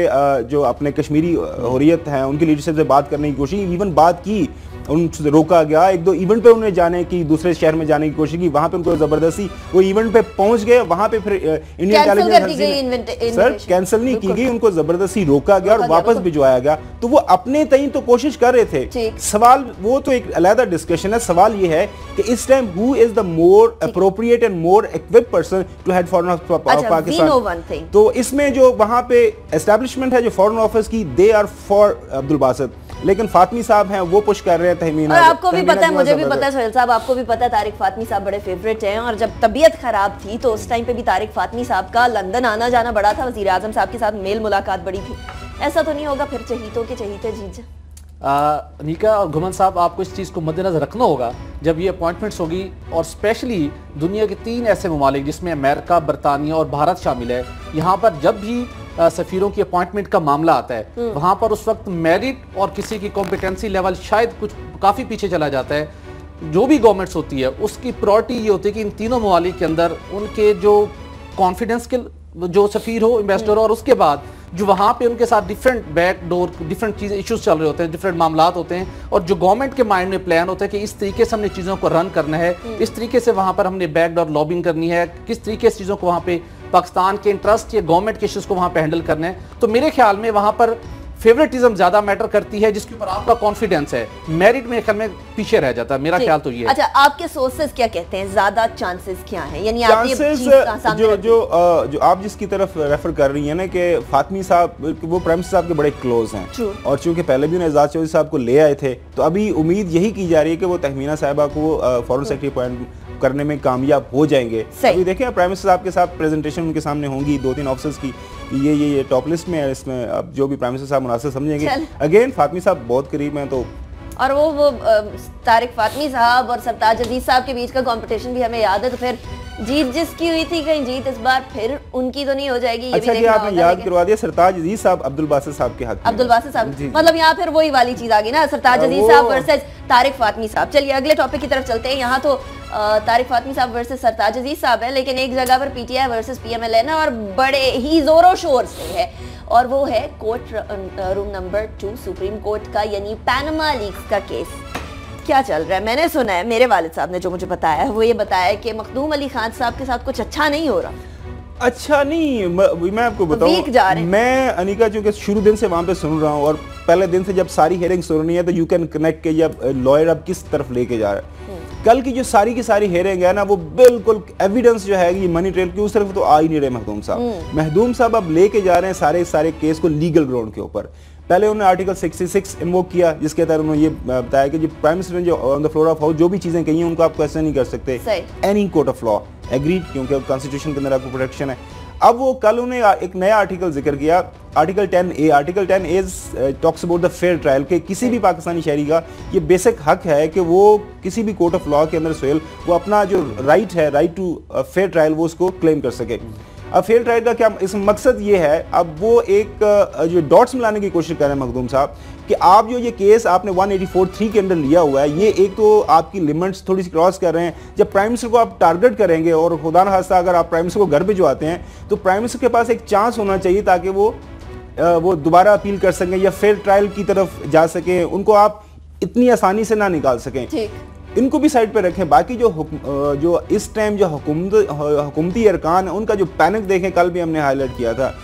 जो अपने कश्मीरी हरियत है उनकी लीडरशिप से बात करने की कोशिश इवन बात की। उनसे रोका गया। एक दो इवेंट पे उन्हें जाने की दूसरे शहर में जाने की कोशिश की। वहाँ पे उनको ज़बरदस्ती वो इवेंट पे पहुँच गए। वहाँ पे फिर इंडियन इंटेलिजेंस सर कैंसिल नहीं की गई उनको ज़बरदस्ती रोका गया और वापस भिजवाया गया। तो वो अपने तई तो कोशिश कर रहे थे। सवाल वो तो एक अलहदा डिस्कशन है। सवाल ये है कि इस time who is the more appropriate and more equip person to head foreign Pakistan तो इसमें जो वहाँ पे एस्टेब्लिशमेंट है जो फॉरेन ऑफ़िस की they are for Abdul Basit लेकिन फातमी साहब हैं वो पुश कर रहे हैं तहमीना आपको भी पता है मुझे भी पता है सोहेल साहब आपको भी पता है तारिक फातमी साहब बड़े फेवरेट हैं और जब तबीयत खराब थी तो उस टाइम पे भी तारिक फातमी साहब का लंदन आना जाना बड़ा था वज़ीर आज़म साहब के साथ मेल मुलाकात बड़ी थी। ऐसा तो नहीं होगा फिर चहीतों के चहीते जीत निका और घुमन साहब आपको इस चीज़ को मद्देनजर रखना होगा जब ये अपॉइंटमेंट्स होगी और स्पेशली दुनिया के तीन ऐसे ममालिक जिसमें अमेरिका बरतानिया और भारत शामिल है यहाँ पर जब भी सफ़ीरों की अपॉइंटमेंट का मामला आता है हम्म। वहाँ पर उस वक्त मेरिट और किसी की कॉम्पिटेंसी लेवल शायद कुछ काफ़ी पीछे चला जाता है जो भी गवर्नमेंट्स होती है उसकी प्रायोरिटी ये होती है कि इन तीनों ममालिक के अंदर उनके जो कॉन्फिडेंस के जो सफ़ीर हो इन्वेस्टर हो और उसके बाद जो वहाँ पे उनके साथ डिफरेंट बैक डोर डिफरेंट चीज़ें इश्यूज़ चल रहे होते हैं डिफरेंट मामला होते हैं और जो गवर्नमेंट के माइंड में प्लान होता है कि इस तरीके से हमने चीज़ों को रन करना है हम्म। इस तरीके से वहाँ पर हमने बैक डोर लॉबिंग करनी है किस तरीके से चीज़ों को वहाँ पे पाकिस्तान के इंटरेस्ट या गवर्नमेंट के इश्यूज़ को वहाँ पे हैंडल करना है। तो मेरे ख्याल में वहाँ पर फेवरेटिज्म ज़्यादा मैटर करती है जिसके ऊपर आपका कॉन्फिडेंस है। मेरिट में ख्याल में पीछे रह जाता है। मेरा ख्याल तो ये अच्छा आपके सोर्सेज क्या कहते हैं? ज़्यादा चांसेस क्या हैं? यानी आप ये जो जो जो आप जिसकी तरफ़ रेफर कर रही है ना कि फातमी साहब वो प्राइम साहब के बड़े क्लोज हैं। और चूँकि पहले भी उन्हें एजाज चौधरी साहब को ले आए थे तो अभी उम्मीद यही की जा रही है कि वो तहमीना साहबा को फॉरन सेक्रेटरी अपॉइंट करने में कामयाब हो जाएँगे। अभी देखिए प्राइम मिनिस्टर साहब के साथ प्रेजेंटेशन उनके सामने होंगी दो तीन ऑफिसर्स की। ये ये ये टॉप लिस्ट में है इसमें अब जो भी प्राइम मिनिस्टर साहब मुनासिब समझेंगे। अगेन फातमी साहब बहुत करीब हैं तो और वो वो तारिक फातमी साहब और सरताज अज़ीज़ साहब के बीच का कंपटीशन भी हमें याद है तो फिर जीत जिसकी हुई थी कहीं जीत इस बार फिर उनकी तो नहीं हो जाएगी ये अच्छा भी आपने याद करवा दिया सरताज अज़ीज़ साहब अब्दुल बासित साहब के हक अब्दुल बासित साहब। मतलब यहाँ फिर वही वाली चीज़ आ गई ना सरताज अज़ीज़ साहब वर्सेज तारिक फातमी साहब। चलिए अगले टॉपिक की तरफ़ चलते हैं। यहाँ तो तारिक फातमी साहब वर्सेस सरताज अज़ीज़ साहब है लेकिन एक जगह पर पीटीआई वर्सेस पीएमएल है ना और बड़े ही जोरों शोर से है। और वो है court room number two supreme court का यानी पैनमा लीक्स का केस क्या चल रहा है? मैंने सुना है मेरे वालिद साहब ने जो मुझे बताया है वो ये बताया कि मखदूम अली खान साहब के साथ कुछ अच्छा नहीं हो रहा। अच्छा नहीं मैं आपको बताऊँ मैं अनिका चूँकि शुरू दिन से वहाँ पे सुन रहा हूँ और पहले दिन से जब सारी हेयरिंग सुन रही है तो यू कैन कनेक्ट के जब लॉयर अब किस तरफ़ लेके जा रहा है। हम्म। कल की जो सारी की सारी हेयरिंग है ना वो बिल्कुल एविडेंस जो है ये मनी ट्रेल की उस तरफ़ तो आ ही नहीं रहे महदूम साहब। हम्म। महदूम साहब अब लेके जा रहे हैं सारे सारे केस को लीगल ग्राउंड के ऊपर। पहले उन्होंने आर्टिकल 66 इन्वोक किया जिसके तहत उन्होंने ये बताया कि प्राइम मिनिस्टर ने जो on the floor of house जो भी चीज़ें कही हैं उनको आप क्वेश्चन नहीं कर सकते। Any court of law agreed क्योंकि कॉन्स्टिट्यूशन के अंदर आपको प्रोटेक्शन है। अब वो कल उन्हें एक नया आर्टिकल ज़िक्र किया article 10 A article 10 A talks about the fair trial के किसी भी पाकिस्तानी शहरी का ये बेसिक हक है कि वो किसी भी कोर्ट ऑफ़ लॉ के अंदर सोहेल वो अपना जो राइट है राइट टू फेयर ट्रायल वो उसको क्लेम कर सके। अब फेयर ट्रायल का क्या इस मकसद ये है? अब वो एक जो डॉट्स मिलाने की कोशिश कर रहे हैं मखदूम साहब, कि आप जो ये केस आपने 184.3 के अंदर लिया हुआ है, ये एक तो आपकी लिमिट्स थोड़ी सी क्रॉस कर रहे हैं। जब प्राइम मिनिस्टर को आप टारगेट करेंगे और खुदा खासा अगर आप प्राइम मिनिस्टर को घर भिजवाते हैं तो प्राइम मिनिस्टर के पास एक चांस होना चाहिए ताकि वो वो दोबारा अपील कर सकें या फेयर ट्रायल की तरफ़ जा सकें। उनको आप इतनी आसानी से ना निकाल सकें। इनको भी साइड पे रखें। बाकी जो जो इस टाइम जो हुकूमत हुकूमती अरकान है उनका जो पैनिक देखें कल भी हमने हाईलाइट किया था।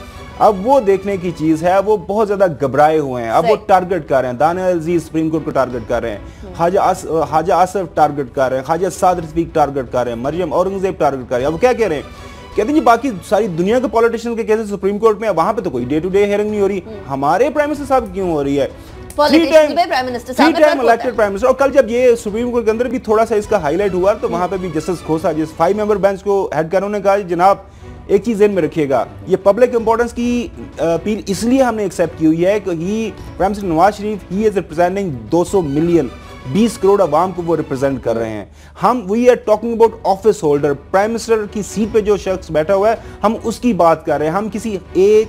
अब वो देखने की चीज़ है वो बहुत ज़्यादा घबराए हुए हैं। अब वो टारगेट कर रहे हैं। दाना अज़ीज़ सुप्रीम कोर्ट को टारगेट कर रहे हैं। हम्म। हाजा हाजा आसफ टारगेट कर रहे हैं। खाजा साद रफीक टारगेट कर रहे हैं। मरियम औरंगज़ेब टारगेट कर रहे हैं। अब क्या कह रहे हैं? कहते हैं जी बाकी सारी दुनिया के पॉलिटिशियन के केसेस सुप्रीम कोर्ट में वहाँ पे तो कोई डे टू डे हेयरिंग नहीं हो रही। हम्म। हमारे प्राइम मिनिस्टर साहब क्यों हो रही है? और कल जब ये सुप्रीम कोर्ट के अंदर भी थोड़ा सा इसका हाईलाइट हुआ तो वहाँ पे भी जस्टिस खोसा जिस फाइव मेंबर बेंच को हेड कर उन्होंने कहा जनाब एक चीज़ में रखिएगा। ये पब्लिक इंपॉर्टेंस की अपील इसलिए हमने एक्सेप्ट की हुई है कि he prime minister Nawaz Sharif he is representing 200 million 20 crore आवाम को वो रिप्रेजेंट कर रहे हैं। हम we are talking about office holder prime minister की सीट पे जो शख्स बैठा हुआ है हम उसकी बात कर रहे हैं। हम किसी एक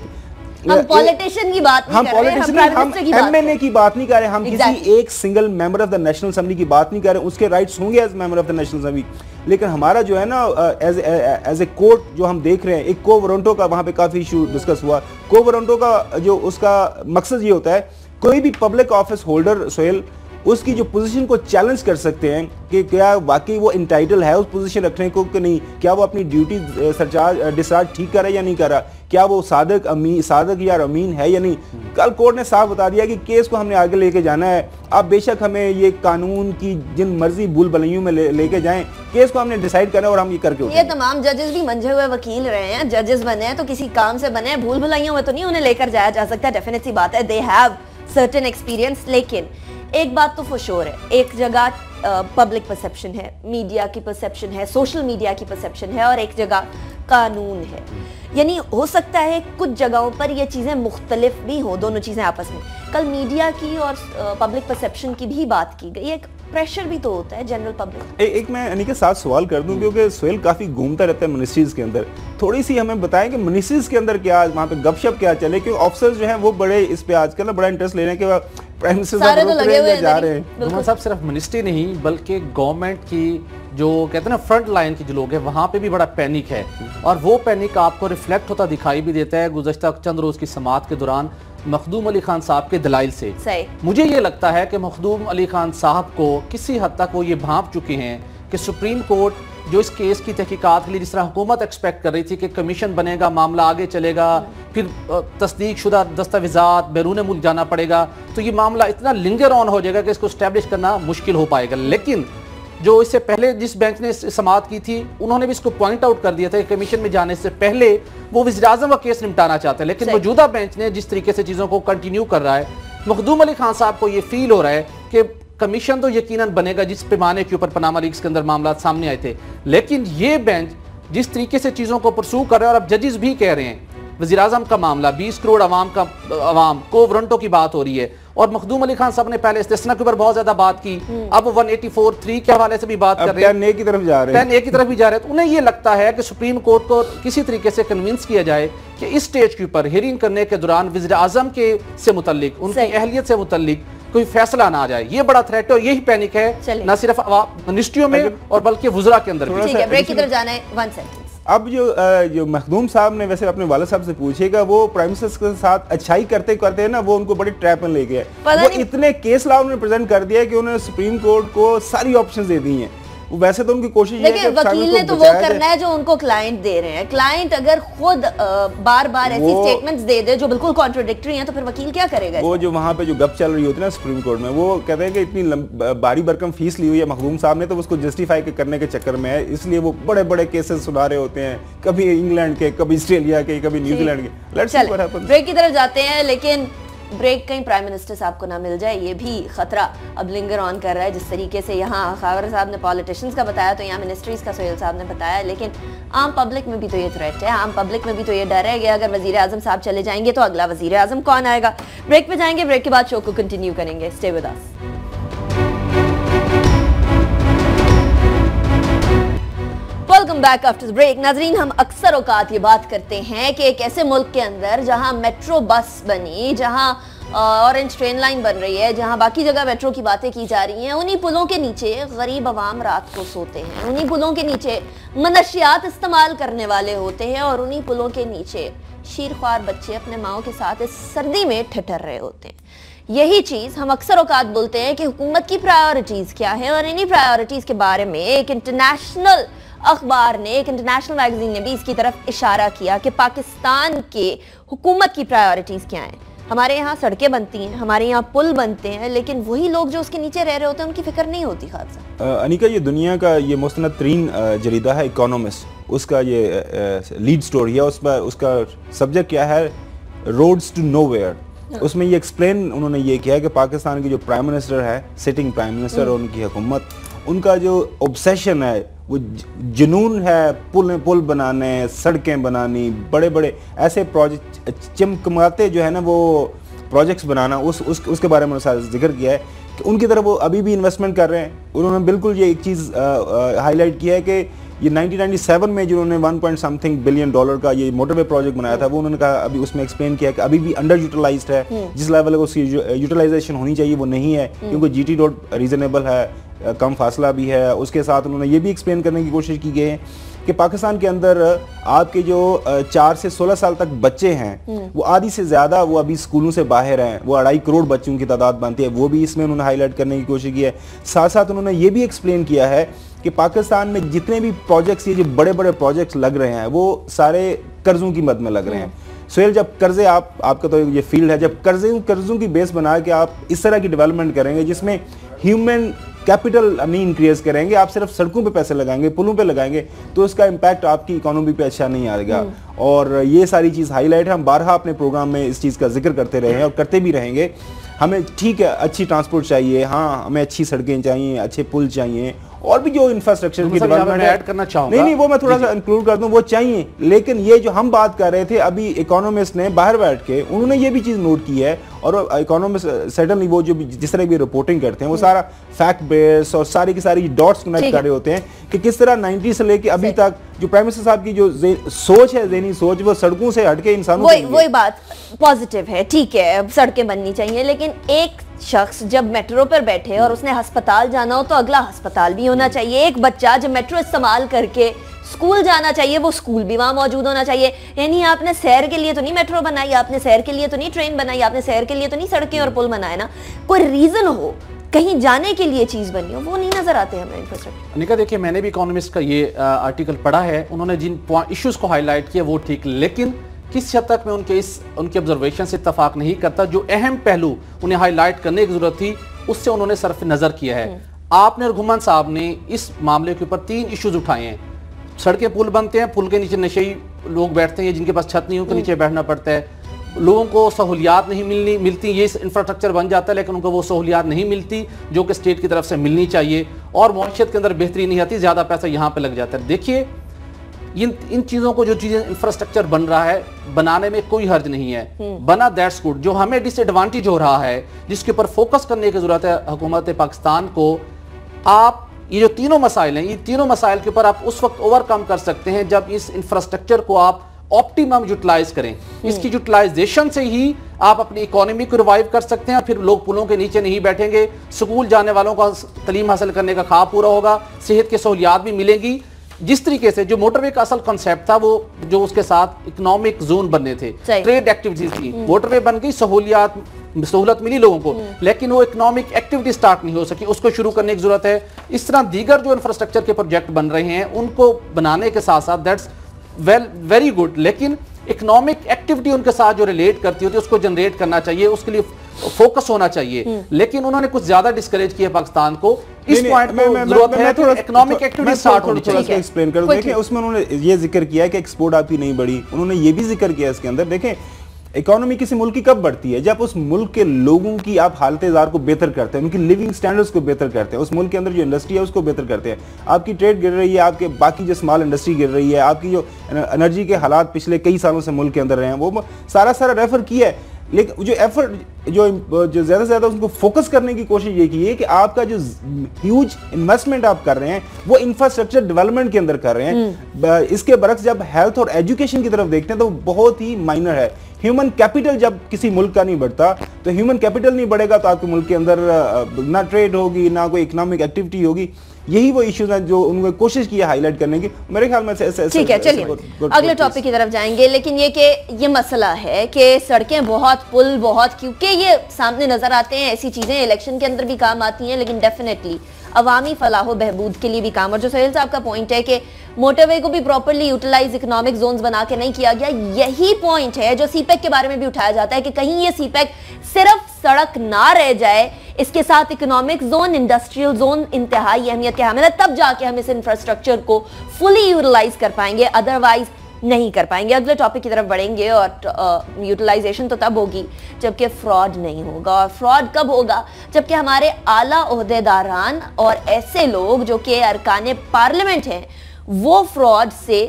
हम पॉलिटिशियन की बात नहीं हम कर रहे हम पॉलिटिशियन हम की बात एमएनए की बात नहीं कर रहे हम किसी एक single member of the national assembly की बात नहीं कर रहे उसके राइट्स होंगे as member of the national assembly लेकिन हमारा जो है ना एज एज ए कोर्ट जो हम देख रहे हैं एक कोवरंटो का वहाँ पे काफ़ी इशू डिस्कस हुआ। को वरोंटो का जो उसका मकसद ये होता है कोई भी पब्लिक ऑफ़िस होल्डर सोहेल उसकी जो पोजीशन को चैलेंज कर सकते हैं कि क्या वाकई वो इंटाइटल है उस पोजीशन रखने को कि नहीं? क्या वो अपनी ड्यूटी सरचार्ज डिस्चार्ज ठीक कर या नहीं कर क्या वो सादक अमीन सादक या अमीन है या नहीं? कल कोर्ट ने साफ़ बता दिया कि केस को हमने आगे लेके जाना है। अब बेशक हमें ये कानून की जिन मर्ज़ी भूल भलाइयों में ले, लेके जाएँ केस को हमने डिसाइड करना और हम ये करके ये तमाम जजेस भी मंझे हुए वकील रहे हैं। जजेस बने हैं तो किसी काम से बने हैं। भूल भुलाइयों में तो नहीं उन्हें लेकर जाया जा सकता। डेफिनेट सी बात है दे हैव सर्टेन एक्सपीरियंस लेकिन एक बात तो फोशोर है, एक जगह पब्लिक परसेप्शन है मीडिया की परसेप्शन है सोशल मीडिया की परसेप्शन है और एक जगह कानून है। यानी हो सकता है कुछ जगहों पर ये चीज़ें मुख्तलिफ़ भी हों, दोनों चीज़ें आपस में। कल मीडिया की और पब्लिक परसेप्शन की भी बात की गई, एक प्रेशर भी तो होता है जनरल पब्लिक ए, एक मैं अनिका साथ सवाल कर दूँ क्योंकि सोहेल काफ़ी घूमता रहता है मिनिस्ट्रीज के अंदर। थोड़ी सी हमें बताएँ कि मिनिस्ट्रीज के अंदर क्या वहाँ पे गपशप क्या चले? क्योंकि ऑफिसर्स जो हैं वो बड़े इस पे आजकल ना बड़ा इंटरेस्ट ले रहे हैं कि प्राइम मिनिस्टर सारे तो लगे हुए हैं जा रहे हैं। साहब सिर्फ़ मिनिस्ट्री नहीं बल्कि गवर्नमेंट की जो कहते हैं ना फ्रंट लाइन की जो लोग हैं वहाँ पे भी बड़ा पैनिक है। और वो पैनिक आपको रिफ्लेक्ट होता दिखाई भी देता है। गुजशत चंद रोज की समात के दौरान मखदूम अली खान साहब के दलाइल से। सही। मुझे ये लगता है कि मखदूम अली खान साहब को किसी हद तक वो ये भाप चुके हैं कि सुप्रीम कोर्ट जो इस केस की तहकीकात के लिए जिस तरह हुकूमत एक्सपेक्ट कर रही थी कि कमीशन बनेगा मामला आगे चलेगा फिर तस्दीक शुदा दस्तावेजात बैरून मुल्क जाना पड़ेगा तो ये मामला इतना लिंगर ऑन हो जाएगा कि इसको स्टैब्लिश करना मुश्किल हो पाएगा। लेकिन जो इससे पहले जिस बैंक ने समात की थी उन्होंने भी इसको पॉइंट आउट कर दिया था कि कमीशन में जाने से पहले वो वज़ीर आज़म का केस निपटाना चाहते हैं। लेकिन मौजूदा बेंच ने जिस तरीके से चीज़ों को कंटिन्यू कर रहा है मखदूम अली खान साहब को ये फील हो रहा है कि कमीशन तो यकीनन बनेगा जिस पैमाने के ऊपर पनामा लीग्स के अंदर मामला सामने आए थे। लेकिन ये बेंच जिस तरीके से चीज़ों को प्रसू कर रहे हैं और अब जजेस भी कह रहे हैं वज़ीर आज़म का मामला 20 करोड़ अवाम का अवाम को वारंटों की बात हो रही है। और मखदूम अली खान साहब ने पहले इस्तेसना के ऊपर बहुत ज़्यादा बात की। अब 184 थ्री के हवाले से भी बात कर रहे हैं। ए की तरफ़ जा रहे हैं। ए की तरफ़ भी जा रहे हैं। तो उन्हें ये लगता है कि सुप्रीम कोर्ट को किसी तरीके से कन्विंस किया जाए कि इस स्टेज के ऊपर हियरिंग करने के दौरान वज़ीर आज़म के से मुतलिक उनकी अहलियत से मुतलिक कोई फैसला ना आ जाए। ये बड़ा थ्रेट है और यही पैनिक है। न सिर्फ़ मिनिस्ट्रियों में और बल्कि वजुरा के अंदर ठीक है ब्रेक की तरफ़ जाना है। वन सेंटेंस अब जो जो मखदूम साहब ने वैसे अपने वाले साहब से पूछेगा वो प्राइम मिनिस्टर के साथ अच्छाई करते करते ना वो उनको बड़े ट्रैप में ले गया वो इतने केस ला उन्होंने प्रेजेंट कर दिया कि उन्होंने सुप्रीम कोर्ट को सारी ऑप्शन दे दी हैं। वैसे तो उनकी कोशिश है देखिए कि वकील ने तो वो करना है जो उनको क्लाइंट दे रहे हैं। क्लाइंट अगर खुद बार बार ऐसी स्टेटमेंट्स दे दे जो बिल्कुल कॉन्ट्रोडिक्टरी हैं तो फिर वकील क्या करेगा वो जो वहाँ पे जो गप चल रही होती है ना सुप्रीम कोर्ट में वो कहते हैं कि इतनी बारी बरकम फ़ीस ली हुई है मखदूम साहब ने तो उसको जस्टिफाई करने के चक्कर में है। इसलिए वो बड़े बड़े केसेस सुना रहे होते हैं कभी इंग्लैंड के कभी ऑस्ट्रेलिया के कभी न्यूजीलैंड के। ब्रेक की तरफ़ जाते हैं लेकिन ब्रेक कहीं प्राइम मिनिस्टर साहब को ना मिल जाए, ये भी खतरा। अब लिंगर ऑन कर रहा है, जिस तरीके से यहाँ खावर साहब ने पॉलिटिशियंस का बताया तो यहाँ मिनिस्ट्रीज का सोहेल साहब ने बताया, लेकिन आम पब्लिक में भी तो ये थ्रेट है, आम पब्लिक में भी तो ये डर है कि अगर वज़ीर आज़म साहब चले जाएँगे तो अगला वज़ीर आज़म कौन आएगा? ब्रेक पे जाएँगे ब्रेक के बाद शो को कंटिन्यू करेंगे। Stay with us welcome back after break नाजरीन, हम अक्सर औकात ये बात करते हैं कि एक ऐसे मुल्क के अंदर जहाँ मेट्रो बस बनी, जहाँ ऑरेंज ट्रेन लाइन बन रही है, जहाँ बाकी जगह मेट्रो की बातें की जा रही हैं, उन्हीं पुलों के नीचे गरीब आवाम रात को सोते हैं, उन्हीं पुलों के नीचे मनशियात इस्तेमाल करने वाले होते हैं और उन्हीं पुलों के नीचे शीरख्वार बच्चे अपने माओ के साथ इस सर्दी में ठिठर रहे होते हैं। यही चीज़ हम अक्सर औकात बोलते हैं कि हुकूमत की प्रायोरिटीज क्या है और इन्हीं प्रायोरिटीज के बारे में एक इंटरनेशनल अखबार ने एक इंटरनेशनल मैगजीन ने भी इसकी तरफ़ इशारा किया कि पाकिस्तान के हुकूमत की प्रायोरिटीज क्या हैं। हमारे यहाँ सड़कें बनती हैं हमारे यहाँ पुल बनते हैं लेकिन वही लोग जो उसके नीचे रह रहे होते हैं उनकी फ़िक्र नहीं होती खासा अनिका ये दुनिया का ये मुस्तनद तरीन जरीदा है इकोनॉमिस्ट उसका ये लीड स्टोरी है उस पर उसका सब्जेक्ट क्या है? रोड्स टू नो उसमें ये एक्सप्लेन उन्होंने ये किया है कि पाकिस्तान की जो प्राइम मिनिस्टर है सिटिंग प्राइम मिनिस्टर और उनकी हुकूमत उनका जो ऑब्सेशन है वो जुनून है पुल पुल बनाने सड़कें बनानी बड़े बड़े ऐसे प्रोजेक्ट चमकमाते जो है ना वो प्रोजेक्ट्स बनाना उस, उस उसके बारे में उन्होंने ज़िक्र किया है कि उनकी तरफ़ वो अभी भी इन्वेस्टमेंट कर रहे हैं। उन्होंने बिल्कुल ये एक चीज़ हाईलाइट किया है कि ये 1997 में जिन्होंने 1 पॉइंट समथिंग बिलियन डॉलर का ये मोटरवे प्रोजेक्ट बनाया था वो उन्होंने कहा अभी उसमें एक्सप्लेन किया कि अभी भी अंडर यूटिलाइज्ड है जिस लेवल को उसकी यूटिलाइजेशन होनी चाहिए वो नहीं है क्योंकि जीटी रोड रीजनेबल है। कम फासला भी है। उसके साथ उन्होंने ये भी एक्सप्लेन करने की कोशिश की गई है कि पाकिस्तान के अंदर आपके जो चार से सोलह साल तक बच्चे हैं वो आधी से ज़्यादा वो अभी स्कूलों से बाहर हैं। वो अढ़ाई करोड़ बच्चों की तादाद बनती है वो भी इसमें उन्होंने हाईलाइट करने की कोशिश की है। साथ साथ उन्होंने ये भी एक्सप्लेन किया है कि पाकिस्तान में जितने भी प्रोजेक्ट्स ये जो बड़े बड़े प्रोजेक्ट्स लग रहे हैं वो सारे कर्जों की मद में लग रहे हैं। सुहेल जब कर्जे आप आपका तो ये फ़ील्ड है जब कर्जे कर्जों की बेस बना के आप इस तरह की डेवलपमेंट करेंगे जिसमें ह्यूमन कैपिटल नहीं इंक्रीज करेंगे आप सिर्फ़ सड़कों पे पैसे लगाएँगे पुलों पे लगाएँगे तो इसका इम्पैक्ट आपकी इकोनॉमी पे अच्छा नहीं आएगा। और ये सारी चीज़ हाईलाइट है हम बारह अपने प्रोग्राम में इस चीज़ का ज़िक्र करते रहे हैं और करते भी रहेंगे। हमें ठीक है अच्छी ट्रांसपोर्ट चाहिए हाँ हमें अच्छी सड़कें चाहिए अच्छे पुल चाहिए और भी जो इंफ्रास्ट्रक्चर की यहाँ पे डेवलपमेंट ऐड करना चाहूँगा। नहीं नहीं वो मैं थोड़ा सा इंक्लूड कर दूँ वो चाहिए। लेकिन ये जो हम बात कर रहे थे अभी इकोनॉमिस्ट ने बाहर बैठ के उन्होंने ये भी चीज़ नोट की है और इकोनॉमिस्ट सडनली वो जो भी जिस तरह की रिपोर्टिंग करते हैं वो सारा फैक्ट बेस और सारी की सारी डॉट्स कनेक्ट कर रहे होते हैं कि किस तरह 90 से लेके अभी तक जो प्राइम मिनिस्टर साहब की जो सोच है जहनी सोच वो सड़कों से हटके इंसानों वही वही बात पॉजिटिव है ठीक है सड़कें बननी चाहिए लेकिन एक शख्स जब मेट्रो पर बैठे और उसने अस्पताल जाना हो तो अगला अस्पताल भी होना चाहिए। एक बच्चा जब मेट्रो इस्तेमाल करके स्कूल जाना चाहिए, वो स्कूल भी वहाँ मौजूद होना चाहिए। यानी आपने सैर के लिए तो नहीं मेट्रो बनाई, आपने सैर के लिए तो नहीं ट्रेन बनाई, आपने सैर के लिए तो नहीं सड़कें और पुल बनाए ना। कोई रीजन हो, कहीं जाने के लिए चीज़ बनी हो, वो नहीं नज़र आते हमें इंफ्रास्ट्रक्चर देखिए, मैंने भी इकोनॉमिस्ट का ये आर्टिकल पढ़ा है। उन्होंने जिन इश्यूज़ को हाईलाइट किया, वो ठीक, लेकिन किस हद तक मैं उनके इस उनके ऑब्जर्वेशन से इतफाक नहीं करता? जो अहम पहलू उन्हें हाईलाइट करने की ज़रूरत थी उससे उन्होंने सरफ नज़र किया है। आपने और घुमन साहब ने इस मामले के ऊपर तीन इश्यूज़ उठाए हैं। सड़कें पुल बनते हैं पुल के नीचे नशेई लोग बैठते हैं जिनके पास छत नहीं उनके नीचे बैठना पड़ता है। लोगों को सहूलियात नहीं मिलनी मिलती ये इंफ्रास्ट्रक्चर बन जाता है लेकिन उनको वो सहूलियात नहीं मिलती जो कि स्टेट की तरफ़ से मिलनी चाहिए। और मीशत के अंदर बेहतरी नहीं आती ज़्यादा पैसा यहाँ पे लग जाता है। देखिए इन इन चीज़ों को जो चीज़ें इंफ्रास्ट्रक्चर बन रहा है बनाने में कोई हर्ज नहीं है। बना दैट्स गुड जो हमें डिसएडवांटेज हो रहा है जिसके ऊपर फोकस करने की ज़रूरत है हुकूमत पाकिस्तान को आप ये जो तीनों मसाइल हैं ये तीनों मसाइल के ऊपर आप उस वक्त ओवरकम कर सकते हैं जब इस इंफ्रास्ट्रक्चर को आप ऑप्टिमम यूटिलाइज करें। इसकी यूटिलाइजेशन से ही आप अपनी इकोनॉमी को रिवाइव कर सकते हैं फिर लोग पुलों के नीचे नहीं बैठेंगे। स्कूल जाने वालों का तलीम हासिल करने का ख्वाब पूरा होगा सेहत की सहूलियात भी मिलेंगी। जिस तरीके से जो मोटरवे का असल कॉन्सेप्ट था वो जो उसके साथ इकोनॉमिक जोन बनने थे ट्रेड एक्टिविटीज़ थी मोटरवे बन गई सहूलियात सहूलत मिली लोगों को। लेकिन वो इकोनॉमिक एक्टिविटी स्टार्ट नहीं हो सकी। उसको शुरू करने की ज़रूरत है। इस तरह दीगर जो इंफ्रास्ट्रक्चर के प्रोजेक्ट बन रहे हैं उनको बनाने के साथ साथ दैट्स वेल वेरी गुड लेकिन इकोनॉमिक एक्टिविटी उनके साथ जो रिलेट करती होती है उसको जनरेट करना चाहिए उसके लिए फोकस होना चाहिए। लेकिन उन्होंने कुछ ज़्यादा डिस्करेज किया पाकिस्तान को। इस पॉइंट में ज़रूरत है कि इकोनॉमिक एक्टिविटी स्टार्ट होनी चाहिए। सा एक्सप्लेन कर। दूँ। देखिए उसमें उन्होंने ये ज़िक्र किया कि एक्सपोर्ट आपकी नहीं बढ़ी उन्होंने ये भी ज़िक्र किया इसके अंदर। देखें इकोनॉमी किसी मुल्क की कब बढ़ती है? जब उस मुल्क के लोगों की आप हालत जार को बेहतर करते हैं उनकी लिविंग स्टैंडर्ड्स को बेहतर करते हैं उस मुल्क के अंदर जो इंडस्ट्री है उसको बेहतर करते हैं। आपकी ट्रेड गिर रही है आपके बाकी जो स्मॉल इंडस्ट्री गिर रही है आपकी जो एनर्जी के हालात पिछले कई सालों से मुल्क के अंदर रहे हैं वो सारा सारा रेफर किया है। लेकिन जो एफर्ट जो जो ज़्यादा से ज़्यादा उसको फोकस करने की कोशिश ये की है कि आपका जो ह्यूज इन्वेस्टमेंट आप कर रहे हैं वो इंफ्रास्ट्रक्चर डेवलपमेंट के अंदर कर रहे हैं। इसके बरक्स जब हेल्थ और एजुकेशन की तरफ़ देखते हैं तो बहुत ही माइनर है। ह्यूमन कैपिटल जब किसी मुल्क का नहीं बढ़ता तो ह्यूमन कैपिटल नहीं बढ़ेगा तो आपके मुल्क के अंदर ना ट्रेड होगी ना कोई इकोनॉमिक एक्टिविटी होगी। यही वो इश्यूज़ हैं जो उन्होंने कोशिश की है हाईलाइट करने की। मेरे ख्याल में ठीक है चलिए। अगले टॉपिक की तरफ़ जाएँगे लेकिन ये कि ये मसला है कि सड़कें बहुत पुल बहुत क्योंकि ये सामने नज़र आते हैं ऐसी चीज़ें इलेक्शन के अंदर भी काम आती हैं लेकिन डेफिनेटली अवामी फलाह बहबूद के लिए भी काम। और जो सोहेल साहब का पॉइंट है कि मोटरवे को भी प्रॉपरली यूटिलाइज इकोनॉमिक जोन्स बना के नहीं किया गया, यही पॉइंट है जो सीपैक के बारे में भी उठाया जाता है कि कहीं ये सीपैक सिर्फ़ सड़क ना रह जाए, इसके साथ इकोनॉमिक जोन इंडस्ट्रियल जोन इंतहाई अहमियत के हामिल है, तब जाके हम इस इंफ्रास्ट्रक्चर को फुली यूटिलाइज कर पाएँगे। अदरवाइज़ नहीं कर पाएँगे। अगले टॉपिक की तरफ़ बढ़ेंगे और यूटिलाइजेशन तो तब होगी जबकि फ्रॉड नहीं होगा। और फ्रॉड कब होगा? जबकि हमारे आला अहदेदारान और ऐसे लोग जो कि अरकान पार्लियामेंट हैं वो फ्रॉड से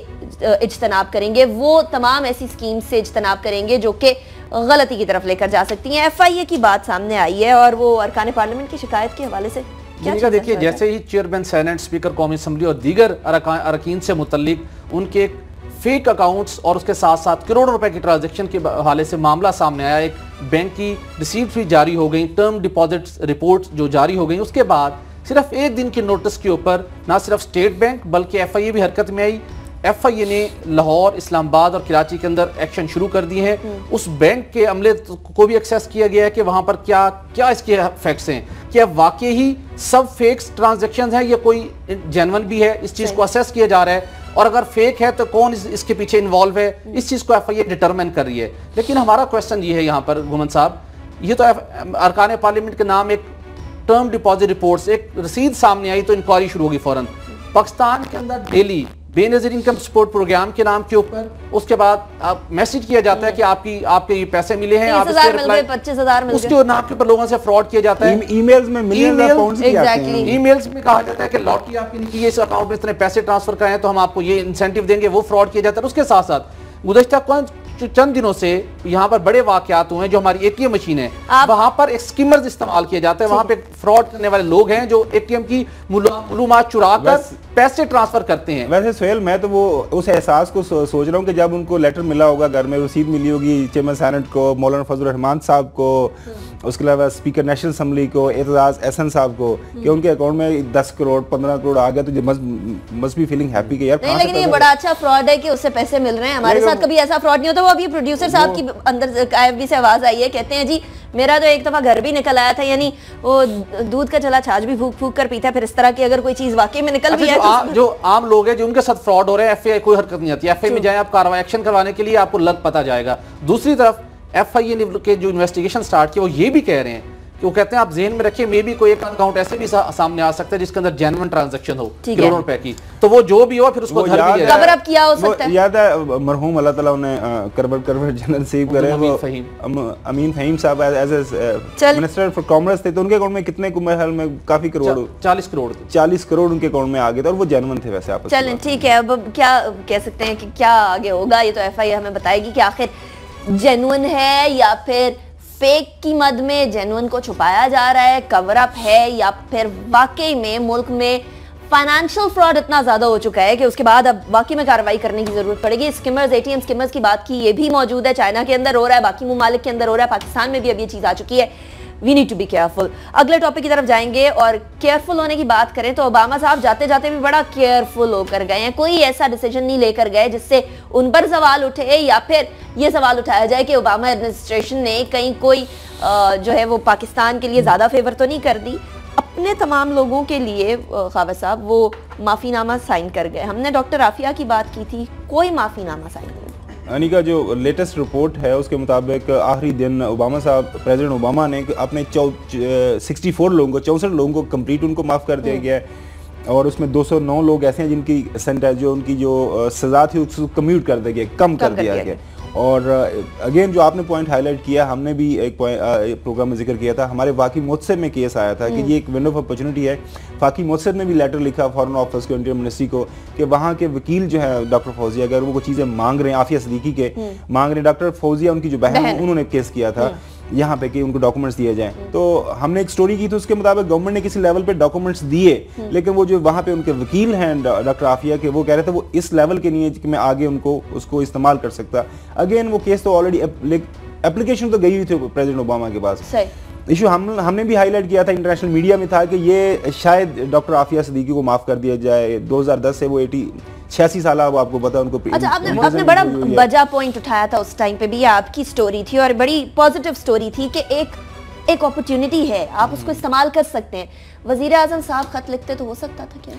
इज्तनाब करेंगे। वो तमाम ऐसी स्कीम से इज्तनाब करेंगे जो कि गलती की तरफ़ लेकर जा सकती हैं। एफ़ आई ए की बात सामने आई है और वो अरकान पार्लियामेंट की शिकायत के हवाले से जिनका देखिए जैसे ही चेयरमैन सेनेट स्पीकर कौमी असम्बली और दीगर अरका- अरकान से मुतलिक उनके फेक अकाउंट्स और उसके साथ साथ करोड़ों रुपए की ट्रांजैक्शन के हवाले से मामला सामने आया। एक बैंक की रिसीट भी जारी हो गई टर्म डिपॉजिट रिपोर्ट जो जारी हो गई उसके बाद सिर्फ़ एक दिन की नोटिस के ऊपर ना सिर्फ़ स्टेट बैंक बल्कि एफआईए भी हरकत में आई। एफ़ ने लाहौर इस्लामाबाद और कराची के अंदर एक्शन शुरू कर दिए हैं। उस बैंक के अमले को भी एक्सेस किया गया है कि वहाँ पर क्या क्या इसके फैक्ट्स हैं? क्या वाकई ही सब फेक्स ट्रांजेक्शन हैं या कोई जेनवन भी है इस चीज़ को असेस किया जा रहा है। और अगर फेक है तो कौन इस, इसके पीछे इन्वॉल्व है? इस चीज़ को एफ़ डिटरमिन कर रही है। लेकिन हमारा क्वेश्चन ये है यहाँ पर घुमन साहब। ये तो अरकान पार्लियामेंट के नाम एक टर्म डिपॉजिट रिपोर्ट्स एक रसीद सामने आई तो इंक्वायरी शुरू होगी फ़ौरन। पाकिस्तान के अंदर daily Benazir income support programme के नाम के ऊपर। उसके बाद आप मैसेज किया जाता है कि आपकी आपके ये पैसे मिले हैं आप इसके मिल पच्चीस हज़ार उसके नाम के ऊपर लोगों से फ्रॉड किया जाता है। ई ईमेल्स में ई मेल्स हैं. ईमेल्स में कहा जाता है कि लॉटरी आपकी इस अकाउंट में इतने पैसे ट्रांसफ़र कराए तो हम आपको ये इंसेंटिव देंगे वो फ्रॉड किया जाता है। उसके साथ साथ गुजशत चंद दिनों से यहाँ पर बड़े वाकयात हुए हैं जो हमारी एटीएम मशीन है। आप- वहाँ पर एक स्कीमर्स इस्तेमाल किया जाता है। वहाँ पे फ्रॉड करने वाले लोग हैं जो एटीएम की मालूमात चुरा कर वैस... पैसे ट्रांसफ़र करते हैं। वैसे सोहेल मैं तो वो उस एहसास को सो, सोच रहा हूँ कि जब उनको लेटर मिला होगा घर में रसीद मिली होगी चेयरमैन सैनट को मौलाना फजल रहमान साहब को उसके अलावा स्पीकर नेशनल असम्बली को एतजाज एहसन साहब को कि उनके अकाउंट में 10 करोड़ 15 करोड़ आ गया तो मस्ट बी फीलिंग हैप्पी कि यार नहीं लेकिन ये बड़ा अच्छा फ्रॉड है कि उससे पैसे मिल रहे हैं। हमारे साथ कभी ऐसा फ्रॉड नहीं होता वो अभी प्रोड्यूसर साहब की अंदर आईएफबी से आवाज़ आई है कहते हैं जी मेरा तो एक दफ़ा घर भी निकल आया था यानी वो दूध का चला छाछ भी फूक फूक कर पीता है फिर इस तरह की अगर कोई चीज़ वाकई में निकल अच्छा, भी जो, है आ, तो जो आम लोग हैं जो उनके साथ फ्रॉड हो रहे हैं एफआईआई कोई हरकत नहीं आती। एफआई में जाए आप कार्रवाई एक्शन करवाने के लिए आपको लग पता जाएगा। दूसरी तरफ़ एफआईए ने के जो इन्वेस्टिगेशन स्टार्ट किया वो ये भी कह रहे हैं कि वो कहते हैं आप जेहन में रखिए मे भी कोई एक अकाउंट ऐसे भी सा, सामने आ सकता है जिसके अंदर जेनुअन ट्रांजैक्शन हो करोड़ों रुपए की। तो वो जो भी हो फिर उसको घर याद भी है- कवर अप किया हो सकता है। याद है मरहूम अल्लाह ताला उन्हें करबर करबर जन्नत नसीब करे। अमीन वो फहीम। अम- अमीन फहीम साहब एज चल। मिनिस्टर फॉर कॉमर्स थे तो उनके अकाउंट में कितने ख्याल में काफ़ी करोड़ चा- चालीस करोड़ चालीस करोड़ उनके अकाउंट में आ गए थे और वो जेनवन थे वैसे आपस चलें ठीक है अब अब क्या कह सकते हैं कि क्या आगे होगा? ये तो एफआईआर हमें बताएगी कि आखिर जेनुअन है या फिर फेक की मद में जेनुअन को छुपाया जा रहा है कवर अप है या फिर वाकई में मुल्क में फाइनेंशियल फ्रॉड इतना ज़्यादा हो चुका है कि उसके बाद अब वाकई में कार्रवाई करने की ज़रूरत पड़ेगी। स्किमर्स एटीएम स्किमर्स की बात की, ये भी मौजूद है। चाइना के अंदर हो रहा है, बाकी ममालिक के अंदर हो रहा है, पाकिस्तान में भी अब ये चीज़ आ चुकी है। We need to be careful अगले टॉपिक की तरफ़ जाएँगे और केयरफुल होने की बात करें तो ओबामा साहब जाते जाते भी बड़ा केयरफुल होकर गए हैं। कोई ऐसा डिसीज़न नहीं लेकर गए जिससे उन पर सवाल उठे या फिर ये सवाल उठाया जाए कि ओबामा एडमिनिस्ट्रेशन ने कहीं कोई जो है वो पाकिस्तान के लिए ज़्यादा फेवर तो नहीं कर दी। अपने तमाम लोगों के लिए खावर साहब वो माफीनामा साइन कर गए। हमने डॉक्टर आफिया की बात की थी, कोई माफीनामा साइन नहीं। अनिका जो लेटेस्ट रिपोर्ट है उसके मुताबिक आखिरी दिन ओबामा साहब प्रेसिडेंट ओबामा ने अपने चौ सिक्सटी फोर लोगों को चौंसठ लोगों को कंप्लीट उनको माफ़ कर दिया गया है। और उसमें 209 लोग ऐसे हैं जिनकी सेंटर जो उनकी जो सजा थी उसको कम्यूट कर दिया गया कम कर दिया गया और अगेन जो आपने पॉइंट हाईलाइट किया हमने भी एक पॉइंट प्रोग्राम में ज़िक्र किया था। हमारे वाकई मुतसर में केस आया था कि ये एक विंडो ऑफ़ अपॉर्चुनिटी है। फाकी मुतसर ने भी लेटर लिखा फॉरेन ऑफ़िस को इंडियन मिनिस्ट्री को कि वहाँ के वकील जो है डॉक्टर फौजिया अगर वो कुछ चीज़ें मांग रहे हैं आफिया सदीकी के मांग रहे हैं डॉक्टर फौजिया उनकी जो बहन है, उन्होंने केस किया था। यहाँ पे कि उनको डॉक्यूमेंट्स दिए जाएँ। तो हमने एक स्टोरी की थी उसके मुताबिक गवर्नमेंट ने किसी लेवल पे डॉक्यूमेंट्स दिए लेकिन वो जो वहाँ पे उनके वकील हैं डॉक्टर आफिया के वो कह रहे थे वो इस लेवल के नहीं है कि मैं आगे उनको उसको इस्तेमाल कर सकता। अगेन वो केस तो ऑलरेडी एप्लीकेशन तो गई हुई थी प्रेजिडेंट ओबामा के पास। सही। इशू हम हमने भी हाईलाइट किया था इंटरनेशनल मीडिया में था कि ये शायद डॉक्टर आफिया सदीकी को माफ़ कर दिया जाए। 2010 से वो एटी छियासी साल अब आपको पता उनको अच्छा आपने आपने बड़ा। बजा पॉइंट उठाया था उस टाइम पे भी आपकी स्टोरी थी और बड़ी पॉजिटिव स्टोरी थी कि एक एक अपॉर्चुनिटी है आप उसको इस्तेमाल कर सकते हैं। वज़ीर आज़म साहब खत लिखते तो हो सकता था क्या?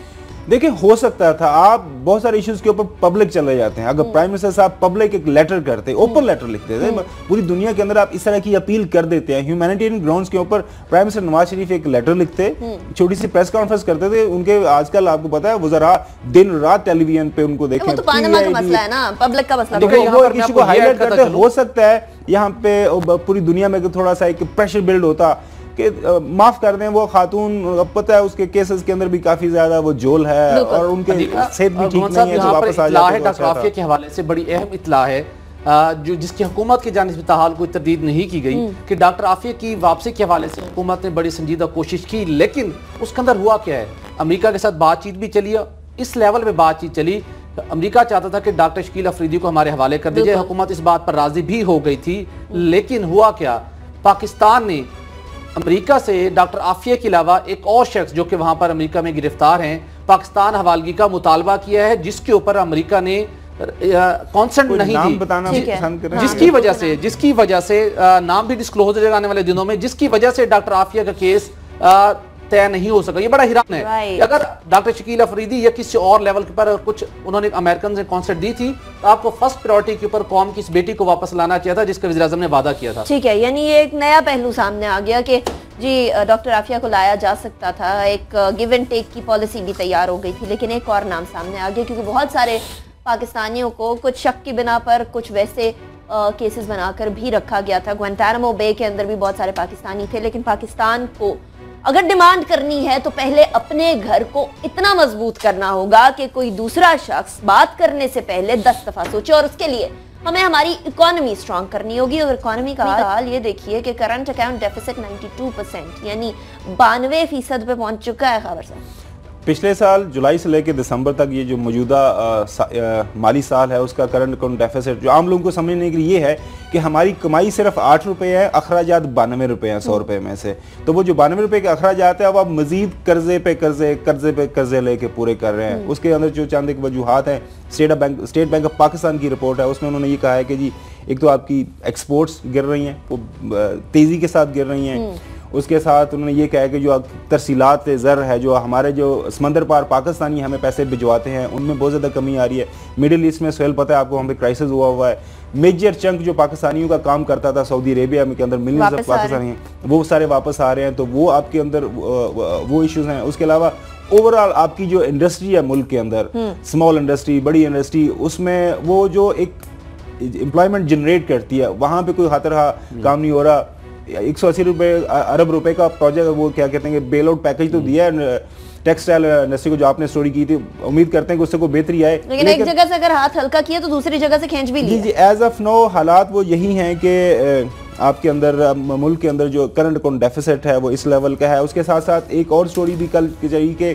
देखिए हो सकता था आप बहुत सारे इश्यूज़ के ऊपर पब्लिक चले जाते हैं। अगर प्राइम मिनिस्टर साहब पब्लिक एक लेटर करते ओपन लेटर लिखते थे पूरी दुनिया के अंदर आप इस तरह की अपील कर देते हैं। ह्यूमैनिटेरियन ग्राउंड्स के ऊपर प्राइम मिनिस्टर नवाज़ शरीफ एक लेटर लिखते छोटी सी प्रेस कॉन्फ्रेंस करते थे। उनके आजकल आपको पता है वो जरा दिन रात टेलीविज़न पे उनको देखें तो हो सकता है यहाँ पे पूरी दुनिया में थोड़ा सा एक प्रेशर बिल्ड होता कि माफ़ कर दें वो खातून पता है उसके केसेस के अंदर भी काफ़ी ज़्यादा वो जोल है और उनके सेहत भी ठीक नहीं है तो पर वापस आ इत्तला जाते के हवाले से बड़ी अहम इतला है जो जिसकी हुकूमत की जानब से ताहाल कोई तरदीद नहीं की गई कि डॉक्टर आफिया की वापसी के हवाले से हुकूमत ने बड़ी संजीदा कोशिश की लेकिन उसके अंदर हुआ क्या है? अमेरिका के साथ बातचीत भी चली इस लेवल पे बातचीत चली। अमेरिका चाहता था कि डॉक्टर शकील अफरीदी को हमारे हवाले कर दीजिए हुकूमत इस बात पर राज़ी भी हो गई थी लेकिन हुआ क्या? पाकिस्तान ने अमेरिका से डॉक्टर आफिया के अलावा एक और शख्स जो कि वहाँ पर अमेरिका में गिरफ़्तार हैं पाकिस्तान हवालगी का मुतालबा किया है जिसके ऊपर अमेरिका ने कॉन्सेंट नहीं नाम दी। बताना है। पसंद कर। जिसकी वजह से जिसकी वजह से नाम भी डिस्क्लोज हो जाएगा आने वाले दिनों में जिसकी वजह से डॉक्टर आफिया का केस आ, तय नहीं हो सका। ये बड़ा हिरान है अगर डॉक्टर शकील अफरीदी या किसी और लेवल के पर कुछ उन्होंने अमेरिकन से कॉन्सेप्ट दी थी तो आपको फ़र्स्ट प्रायोरिटी के ऊपर कौम की इस बेटी को वापस लाना चाहिए था जिसका वजी ने वादा किया था। ठीक है यानी ये एक नया पहलू सामने आ गया कि जी डॉक्टर आफिया को लाया जा सकता था एक गिव एंड टेक की पॉलिसी भी तैयार हो गई थी लेकिन एक और नाम सामने आ गया क्योंकि बहुत सारे पाकिस्तानियों को कुछ शक की बिना पर कुछ वैसे केसेस बनाकर भी रखा गया था। ग्वांटानामो बे के अंदर भी बहुत सारे पाकिस्तानी थे लेकिन पाकिस्तान को अगर डिमांड करनी है तो पहले अपने घर को इतना मज़बूत करना होगा कि कोई दूसरा शख्स बात करने से पहले दस दफ़ा सोचे और उसके लिए हमें हमारी इकोनॉमी स्ट्रांग करनी होगी। और इकोनॉमी का हाल ये देखिए कि करंट अकाउंट डेफिसिट 92 परसेंट यानी बानवे फ़ीसद पे पहुँच चुका है खबर साहब पिछले साल जुलाई से लेकर दिसंबर तक ये जो मौजूदा सा- माली साल है उसका करंट अकाउंट डेफिसिट जो आम लोगों को समझने के लिए ये है कि हमारी कमाई सिर्फ़ आठ रुपए है अखराज बानवे रुपए हैं सौ रुपये में से। तो वो जो बानवे रुपए के अखराज है अब आप मजीद कर्जे पे कर्जे कर्जे पे कर्जे लेके पूरे कर रहे हैं। उसके अंदर जो चंद एक वजूहत हैं state bank state bank of Pakistan की रिपोर्ट है उसमें उन्होंने ये कहा है कि जी एक तो आपकी एक्सपोर्ट्स गिर रही हैं वो तेज़ी के साथ गिर रही हैं। उसके साथ उन्होंने ये कहा कि जो तरसीलात ज़र है जो हमारे जो समंदर पार पाकिस्तानी हमें पैसे भिजवाते हैं उनमें बहुत ज़्यादा कमी आ रही है। मिडिल ईस्ट में सोहेल पता है आपको पे क्राइसिस हुआ हुआ है। मेजर चंक जो पाकिस्तानियों का काम करता था सऊदी अरेबिया में के अंदर मिलियंस ऑफ़ पाकिस्तानी हैं वो सारे वापस आ रहे हैं तो वो आपके अंदर वो इश्यूज़ हैं। उसके अलावा ओवरऑल आपकी जो इंडस्ट्री है मुल्क के अंदर स्मॉल इंडस्ट्री बड़ी इंडस्ट्री उसमें वो जो एक एम्प्लॉयमेंट जनरेट करती है वहाँ पे कोई खातर काम नहीं हो रहा। एक सौ अस्सी रुपये अरब रुपए का प्रोजेक्ट वो क्या कहते हैं बेल आउट पैकेज तो दिया है टेक्सटाइल इंडस्ट्री को जो आपने स्टोरी की थी उम्मीद करते हैं कि उससे कोई बेहतरी आए। लेकिन एक जगह से अगर हाथ हल्का किया तो दूसरी जगह से खींच भी जी एज ऑफ़ नो हालात वो यही हैं कि आपके अंदर मुल्क के अंदर जो करंट अकाउंट डेफिसिट है वो इस लेवल का है। उसके साथ साथ एक और स्टोरी भी कल की जाएगी कि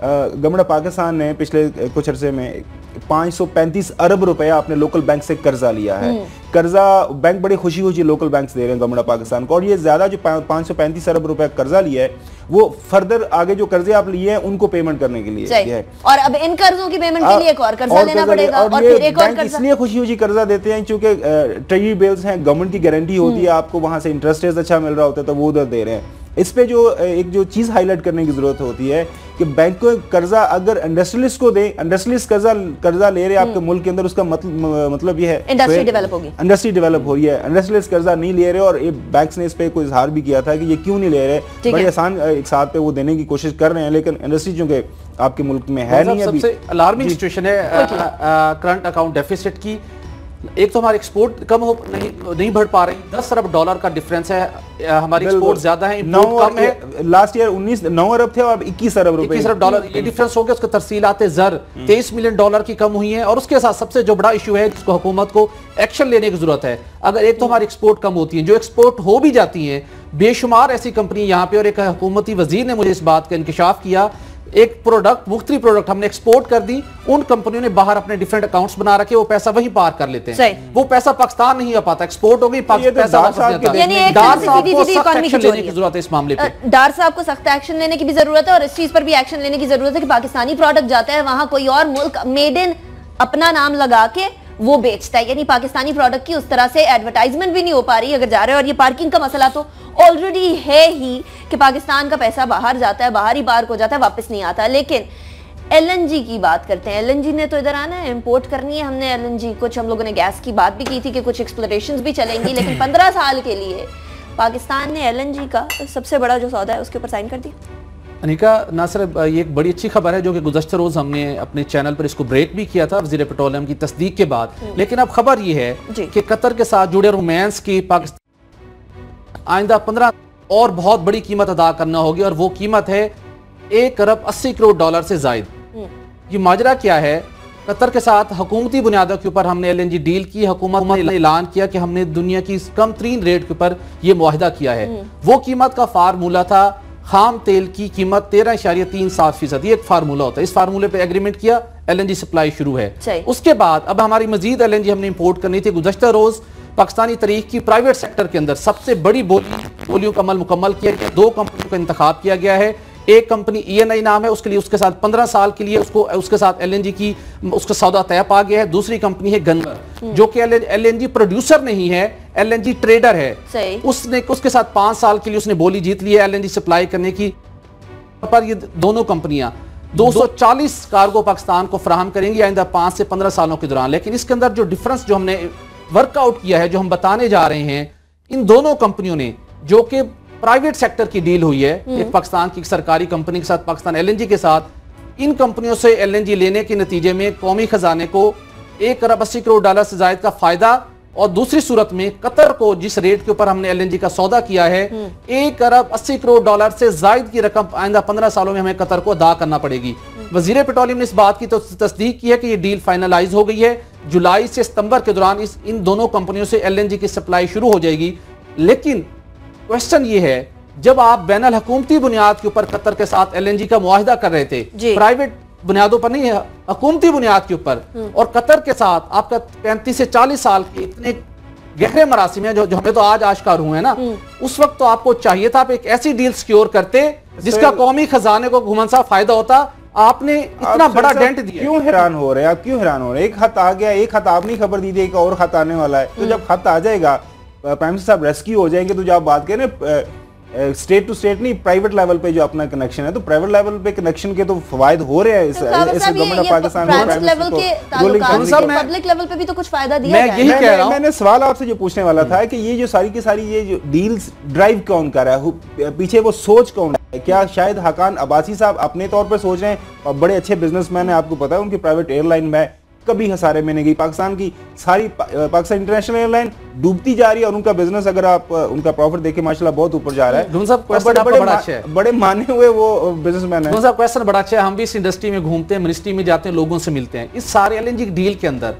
गवर्नमेंट पाकिस्तान ने पिछले कुछ अरसे में 535 अरब रुपए आपने लोकल बैंक से कर्जा लिया है। कर्जा बैंक बड़ी खुशी खुशी लोकल बैंक दे रहे हैं गवर्नमेंट ऑफ़ पाकिस्तान को। और ये ज़्यादा जो पाँच सौ पैंतीस अरब रुपए कर्जा लिया है वो फर्दर आगे जो कर्जे आप लिए हैं उनको पेमेंट करने के लिए है। और अब इन कर्जों की पेमेंट के लिए एक और कर्जा और लेना पड़ेगा और ये फिर एक और बैंक कर्जा। इसलिए खुशी खुशी कर्जा देते हैं क्योंकि ट्रेजरी बिल्स हैं गवर्नमेंट की गारंटी होती है आपको वहाँ से इंटरेस्ट रेट अच्छा मिल रहा होता है तो वो उधर दे रहे हैं। इस पे जो एक जो चीज़ हाईलाइट करने की ज़रूरत होती है कि बैंक को कर्जा अगर इंडस्ट्रियलिस्ट को दे इंडस्ट्रियलिस्ट कर्जा कर्जा ले रहे हैं आपके मुल्क के अंदर उसका मतलब मतलब ये है। इंडस्ट्री तो- डेवलप होगी। इंडस्ट्री डेवलप हो रही है। इंडस्ट्रियलिस्ट कर्जा नहीं ले रहे और ये बैंक्स ने इस पर कोई इजहार भी किया था कि ये क्यों नहीं ले रहे। बड़े आसान एक साथ पे वो देने की कोशिश कर रहे हैं लेकिन इंडस्ट्री चूँकि आपके मुल्क में है नहीं अभी। सबसे अलार्मिंग सिचुएशन है करंट अकाउंट डेफिसिट की। एक तो हमारी एक्सपोर्ट कम हो नहीं नहीं बढ़ पा रही। दस अरब डॉलर का डिफरेंस है। हमारी एक्सपोर्ट ज़्यादा है नौ कम है। लास्ट ईयर 19 नौ अरब थे और अब 21 अरब रुपए। इक्कीस अरब डॉलर ये डिफरेंस हो गया उसके तरसीलात जर। तेईस मिलियन डॉलर की कम हुई है और उसके साथ सबसे जो बड़ा इशू है जिसको हुकूमत को एक्शन लेने की ज़रूरत है। अगर एक तो हमारी एक्सपोर्ट कम होती है जो एक्सपोर्ट हो भी जाती है बेशुमार ऐसी कंपनी यहाँ पे और एक हुकूमती वज़ीर ने मुझे इस बात का इंकशाफ किया एक प्रोडक्ट मुख्तरी प्रोडक्ट हमने एक्सपोर्ट कर दी उन कंपनियों ने बाहर अपने डिफरेंट अकाउंट्स बना रखे वो पैसा वहीं पार कर लेते हैं। वो पैसा पाकिस्तान नहीं आ पाता एक्सपोर्ट हो। गई इस मामले डार साहब को सख्त एक्शन लेने की भी ज़रूरत है और इस चीज़ पर भी एक्शन लेने की ज़रूरत है कि पाकिस्तानी प्रोडक्ट जाता है वहाँ कोई और मुल्क मेड इन अपना नाम लगा के वो बेचता है। यानी पाकिस्तानी प्रोडक्ट की उस तरह से एडवर्टाइजमेंट भी नहीं हो पा रही अगर जा रहे हो। और ये पार्किंग का मसला तो ऑलरेडी है ही कि पाकिस्तान का पैसा बाहर जाता है बाहर ही पार्क हो जाता है वापस नहीं आता। लेकिन एलएनजी की बात करते हैं। एलएनजी ने तो इधर आना है इम्पोर्ट करनी है। हमने एलएनजी कुछ हम लोगों ने गैस की बात भी की थी कि कुछ एक्सप्लोरेशन भी चलेंगी। लेकिन पंद्रह साल के लिए पाकिस्तान ने एलएनजी का सबसे बड़ा जो सौदा है उसके ऊपर साइन कर दिया। अनिका ना सिर्फ़ ये एक बड़ी अच्छी खबर है जो कि गुजशत रोज हमने अपने चैनल पर इसको ब्रेक भी किया था वज़ीर पेट्रोलियम की तस्दीक के बाद। लेकिन अब खबर ये है कि कतर के साथ जुड़े रोमांस की पाकिस्तान आइंदा पंद्रह और बहुत बड़ी कीमत अदा करना होगी और वो कीमत है एक अरब अस्सी करोड़ डॉलर से जायद। ये माजरा क्या है? कतर के साथ हुकूमती बुनियादों के ऊपर हमने एल एन जी डील की हुकूमत ने ऐलान किया कि हमने दुनिया की कम तरीन रेट के ऊपर ये माहिदा किया है। वो कीमत का फार्मूला था खाम तेल की कीमत तेरह इशारिया तीन सात फ़ीसद ये एक फार्मूला होता है। इस फार्मूले पे एग्रीमेंट किया एलएनजी सप्लाई शुरू है। उसके बाद अब हमारी मजीद एल हमने इम्पोर्ट करनी थी गुजशत रोज पाकिस्तानी तरीक की प्राइवेट सेक्टर के अंदर सबसे बड़ी बोली बोलियों का अमल मुकम्मल किया गया दो कंपनियों का इंतखब किया गया है। एक कंपनी ई एन आई नाम है उसके लिए उसके साथ पंद्रह साल के लिए उसको उसके साथ एलएनजी की उसका सौदा तय पा गया है। दूसरी कंपनी है गंगर हम्म। जो कि एल प्रोड्यूसर नहीं है एलएनजी ट्रेडर है। उसने उसके साथ पाँच साल के लिए उसने बोली जीत ली है एलएनजी सप्लाई करने की। पर ये दोनों कंपनियाँ 240 कार्गो पाकिस्तान को फराहम करेंगी आइंदा पाँच से पंद्रह सालों के दौरान। लेकिन इसके अंदर जो डिफरेंस जो हमने वर्कआउट किया है जो हम बताने जा रहे हैं इन दोनों कंपनियों ने जो कि प्राइवेट सेक्टर की डील हुई है हम्म। एक पाकिस्तान की सरकारी कंपनी के साथ पाकिस्तान एलएनजी के साथ इन कंपनियों से एलएनजी लेने के नतीजे में कौमी खजाने को एक अरब अस्सी करोड़ डॉलर से जायद का फ़ायदा और दूसरी सूरत में कतर को जिस रेट के ऊपर हमने एलएनजी का सौदा किया है हम्म। एक अरब अस्सी करोड़ डॉलर से जायद की रकम आइंदा पंद्रह सालों में हमें कतर को अदा करना पड़ेगी हम्म। वज़ीर पेट्रोलियम ने इस बात की तो तस्दीक की है कि यह डील फाइनलाइज हो गई है जुलाई से सितंबर के दौरान इस इन दोनों कंपनियों से एलएनजी की सप्लाई शुरू हो जाएगी लेकिन क्वेश्चन ये है जब आप बैन हुकूमती बुनियाद के ऊपर कतर के साथ एलएनजी का मुआहदा कर रहे थे प्राइवेट बुनियादों पर नहीं है हुकूमती बुनियाद के ऊपर हम्म। और कतर के साथ आपका पैंतीस से चालीस साल के इतने गहरे मरासिम है जो जो हमें तो आज आश्कार हुए हैं ना हम्म। उस वक्त तो आपको चाहिए था आप एक ऐसी डील सिक्योर करते जिसका कौमी खजाने को घुमन सा फ़ायदा होता आपने इतना बड़ा डेंट दिया क्यों हैरान हो रहे हैं आप क्यों हैरान हो रहे हैं एक खत आ गया एक खत आपने खबर दी थी एक और खत आने वाला है तो हम्म। जब खत आ जाएगा प्राइम मिनिस्टर साहब रेस्क्यू हो जाएँगे तो जब आप बात करें स्टेट टू स्टेट नहीं प्राइवेट लेवल पे जो अपना कनेक्शन है तो प्राइवेट लेवल पे कनेक्शन के तो फ़ायदे हो रहे हैं इस government of Pakistan public level पे भी तो कुछ फ़ायदा दिया मैं यही कह रहा हूँ मैंने सवाल आपसे जो पूछने वाला था कि ये जो सारी की सारी ये जो डील्स ड्राइव कौन कर रहा है? पीछे वो सोच कौन है? क्या शायद हकान अब्बासी साहब अपने तौर पर सोच रहे हैं? और बड़े अच्छे बिजनेसमैन है आपको पता है उनकी प्राइवेट एयरलाइन में कभी हसारे में नहीं गई। पाकिस्तान की सारी पा, पाकिस्तान इंटरनेशनल एयरलाइन डूबती जा रही है और उनका बिज़नेस अगर आप उनका प्रॉफिट देखे माशाल्लाह बहुत ऊपर जा रहा है। बड़े बड़े बड़ा अच्छा है। बड़े माने हुए वो बिजनेसमैन है। क्वेश्चन बड़ा अच्छा है। हम भी इस इंडस्ट्री में घूमते हैं मिनिस्ट्री में जाते हैं लोगों से मिलते हैं। इस सारे एल डील के अंदर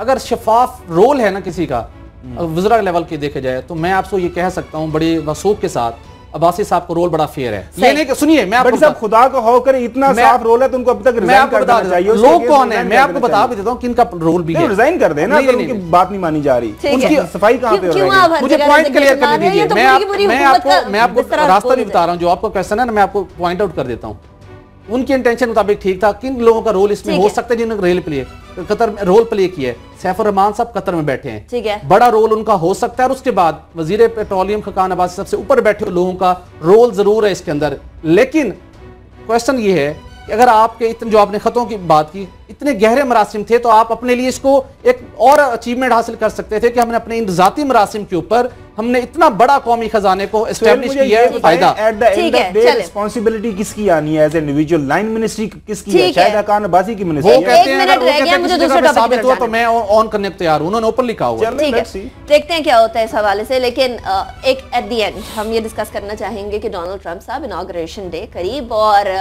अगर शफाफ रोल है ना किसी का वजरा लेवल के देखे जाए तो मैं आपको ये कह सकता हूँ बड़े वसूख के साथ अब्बासी साहब को रोल बड़ा फेयर है। सुनिए मैं आपको सब खुदा को हो कर इतना साफ़ रोल है तो उनको अब तक रिजाइन कर देना चाहिए। लोग कौन है? मैं आपको बता भी देता हूँ किनका रोल भी है। रिजाइन कर देना अगर उनकी बात नहीं मानी जा रही। उनकी सफ़ाई कहाँ पे हो रही है? मुझे पॉइंट क्लियर कर दीजिए। मैं आपको मैं आपको रास्ता नहीं बता रहा हूँ जो आपको क्वेश्चन है ना मैं आपको पॉइंट आउट कर देता हूँ। उनके इंटेंशन मुताबिक ठीक था किन लोगों का रोल इसमें हो सकता है जिन्होंने रेल प्ले कतर में रोल प्ले किया है। सैफुर रहमान साहब कतर में बैठे हैं। ठीक है। बड़ा रोल उनका हो सकता है और उसके बाद वज़ीर पेट्रोलियम खकान आबाद सबसे ऊपर बैठे लोगों का रोल ज़रूर है इसके अंदर। लेकिन क्वेश्चन ये है अगर आपके इतने जो आपने खतों की बात की इतने गहरे मरासिम थे तो आप अपने लिए इसको एक और अचीवमेंट हासिल कर सकते थे कि हमने अपने इन जाती मरासिम के ऊपर हमने इतना बड़ा कौमी खजाने को एस्टेब्लिश किया है फ़ायदा। At the end of day responsibility किसकी आनी है? एज इंडिविजुअल लाइन मिनिस्ट्री किसकी है? शायद की मिनिस्ट्री वो कहते हैं अगर वो कहते मुझे दूसरा टॉपिक साबित हुआ तो मैं ऑन करने को तैयार हूँ। उन्होंने ओपन लिखा हुआ ठीक है देखते हैं क्या होता है इस हवाले से लेकिन एक एट द एंड हम ये डिस्कस करना चाहेंगे कि डोनाल्ड ट्रंप साहब इनॉग्रेशन डे करीब और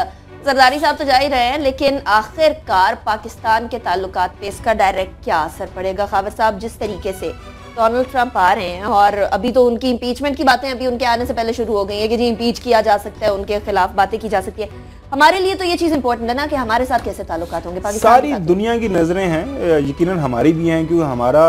जरदारी साहब तो जा ही रहे हैं, लेकिन आखिरकार पाकिस्तान के ताल्लुक पे इसका डायरेक्ट क्या असर पड़ेगा? खाबर साहब, जिस तरीके से डोनाल्ड ट्रंप आ रहे हैं और अभी तो उनकी इम्पीचमेंट की बातें अभी उनके आने से पहले शुरू हो गई है कि जी इम्पीच किया जा सकता है उनके खिलाफ बातें की जा सकती है। हमारे लिए तो ये चीज़ इंपॉर्टेंट है ना कि हमारे साथ कैसे ताल्लुक होंगे सारी दुनिया की नज़रें हैं यकीनन हमारी भी हैं क्योंकि हमारा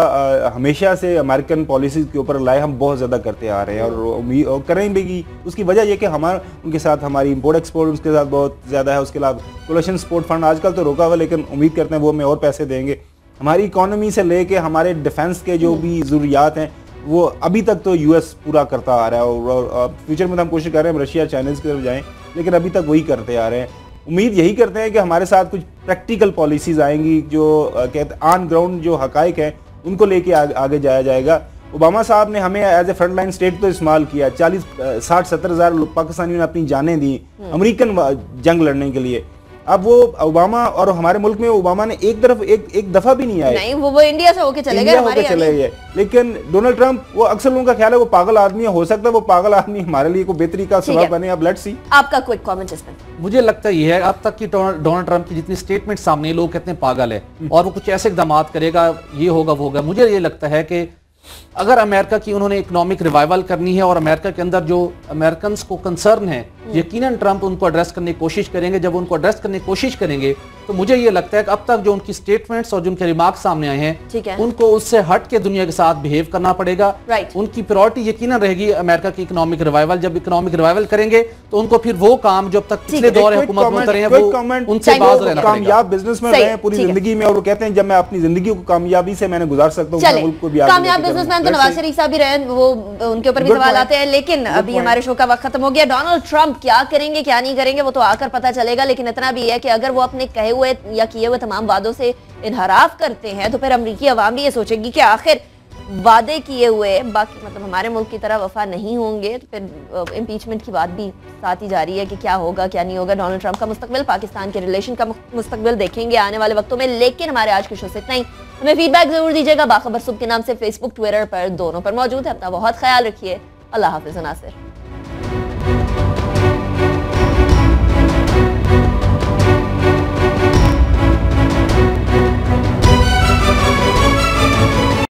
हमेशा से अमेरिकन पॉलिसीज़ के ऊपर लाए हम बहुत ज़्यादा करते आ रहे हैं और उम्मीद करेंगे कि उसकी वजह यह कि हमारा उनके साथ हमारी इम्पोर्ट एक्सपोर्ट उसके साथ बहुत ज़्यादा है उसके अलावा कोलेशन स्पोर्ट फंड आजकल तो रोका हुआ लेकिन उम्मीद करते हैं वो हमें और पैसे देंगे। हमारी इकोनॉमी से लेके हमारे डिफेंस के जो भी ज़रूरियात हैं वो अभी तक तो यूएस पूरा करता आ रहा है और फ्यूचर में तो हम कोशिश कर रहे हैं रशिया चाइनीज़ की तरफ़ जाएँ लेकिन अभी तक वही करते आ रहे हैं। उम्मीद यही करते हैं कि हमारे साथ कुछ प्रैक्टिकल पॉलिसीज़ आएँगी जो कहते ऑन ग्राउंड जो हकाइक है उनको लेके आगे, आगे जाया जाएगा। ओबामा साहब ने हमें as a front line state तो इस्तेमाल किया चालीस साठ सत्तर हज़ार पाकिस्तानियों ने अपनी जानें दी हम्म। अमेरिकन जंग लड़ने के लिए। अब वो ओबामा और हमारे मुल्क में ओबामा ने एक तरफ़ एक एक दफ़ा भी नहीं आए। नहीं वो वो इंडिया से होके चले गए इंडिया हमारी चले गए। लेकिन डोनाल्ड ट्रंप वो अक्सर लोगों का ख्याल है वो पागल आदमी है हो सकता है वो पागल आदमी हमारे लिए कोई बेहतरी का सबब बने। अब लेट्स सी आपका क्विक कमेंट इसमें मुझे लगता ये है अब तक की डोनाल्ड डोनाल्ड ट्रंप की जितनी स्टेटमेंट सामने लोग कहते हैं पागल है। और वो कुछ ऐसे इकदाम करेगा ये होगा वो होगा। मुझे ये लगता है कि अगर अमेरिका की उन्होंने इकोनॉमिक रिवाइवल करनी है और अमेरिका के अंदर जो अमेरिकन को कंसर्न है यकीनन ट्रंप उनको एड्रेस करने की कोशिश करेंगे। जब उनको एड्रेस करने की कोशिश करेंगे तो मुझे ये लगता है कि अब तक जो उनकी स्टेटमेंट्स और जो उनके रिमार्क सामने आए है। हैं। उनको उससे हट के दुनिया के साथ बिहेव करना पड़ेगा। उनकी प्रायोरिटी यकीन रहेगी अमेरिका की इकोनॉमिक रिवाइवल जब इकोनॉमिक रिवाइवल करेंगे तो उनको फिर वो काम जो अब तक पिछले दौर हुकूमत में हैं। उनसे बाज रहना कामयाब रहे पूरी। ज़िंदगी में और वो कहते हैं जब मैं अपनी ज़िंदगी को कामयाबी से मैंने गुजार सकता हूँ बिजनेसमैन तो नवाज़ शरीफ साहब भी रहे वो उनके ऊपर भी सवाल आते हैं लेकिन अभी हमारे शो का वक्त खत्म हो गया। डोनाल्ड ट्रंप क्या करेंगे क्या नहीं करेंगे वो तो आकर पता चलेगा लेकिन इतना भी है कि अगर वो अपने कहे हुए या किए हुए तमाम वादों से इनहराफ करते हैं तो फिर अमरीकी अवाम भी ये सोचेगी कि आखिर वादे किए हुए बाकी मतलब हमारे मुल्क की तरह वफा नहीं होंगे तो फिर इम्पीचमेंट की बात भी साथ ही जारी है कि क्या होगा, क्या नहीं होगा। डोनाल्ड ट्रंप का मुस्तबिल पाकिस्तान के रिलेशन का मुस्तबिल देखेंगे आने वाले वक्तों में। लेकिन हमारे आज के शो से इतना ही। हमें फीडबैक ज़रूर दीजिएगा। बाखबर सुब के नाम से फेसबुक ट्विटर पर, दोनों पर मौजूद है। अपना बहुत ख्याल रखिए। अल्लाह हाफिज, नासिर।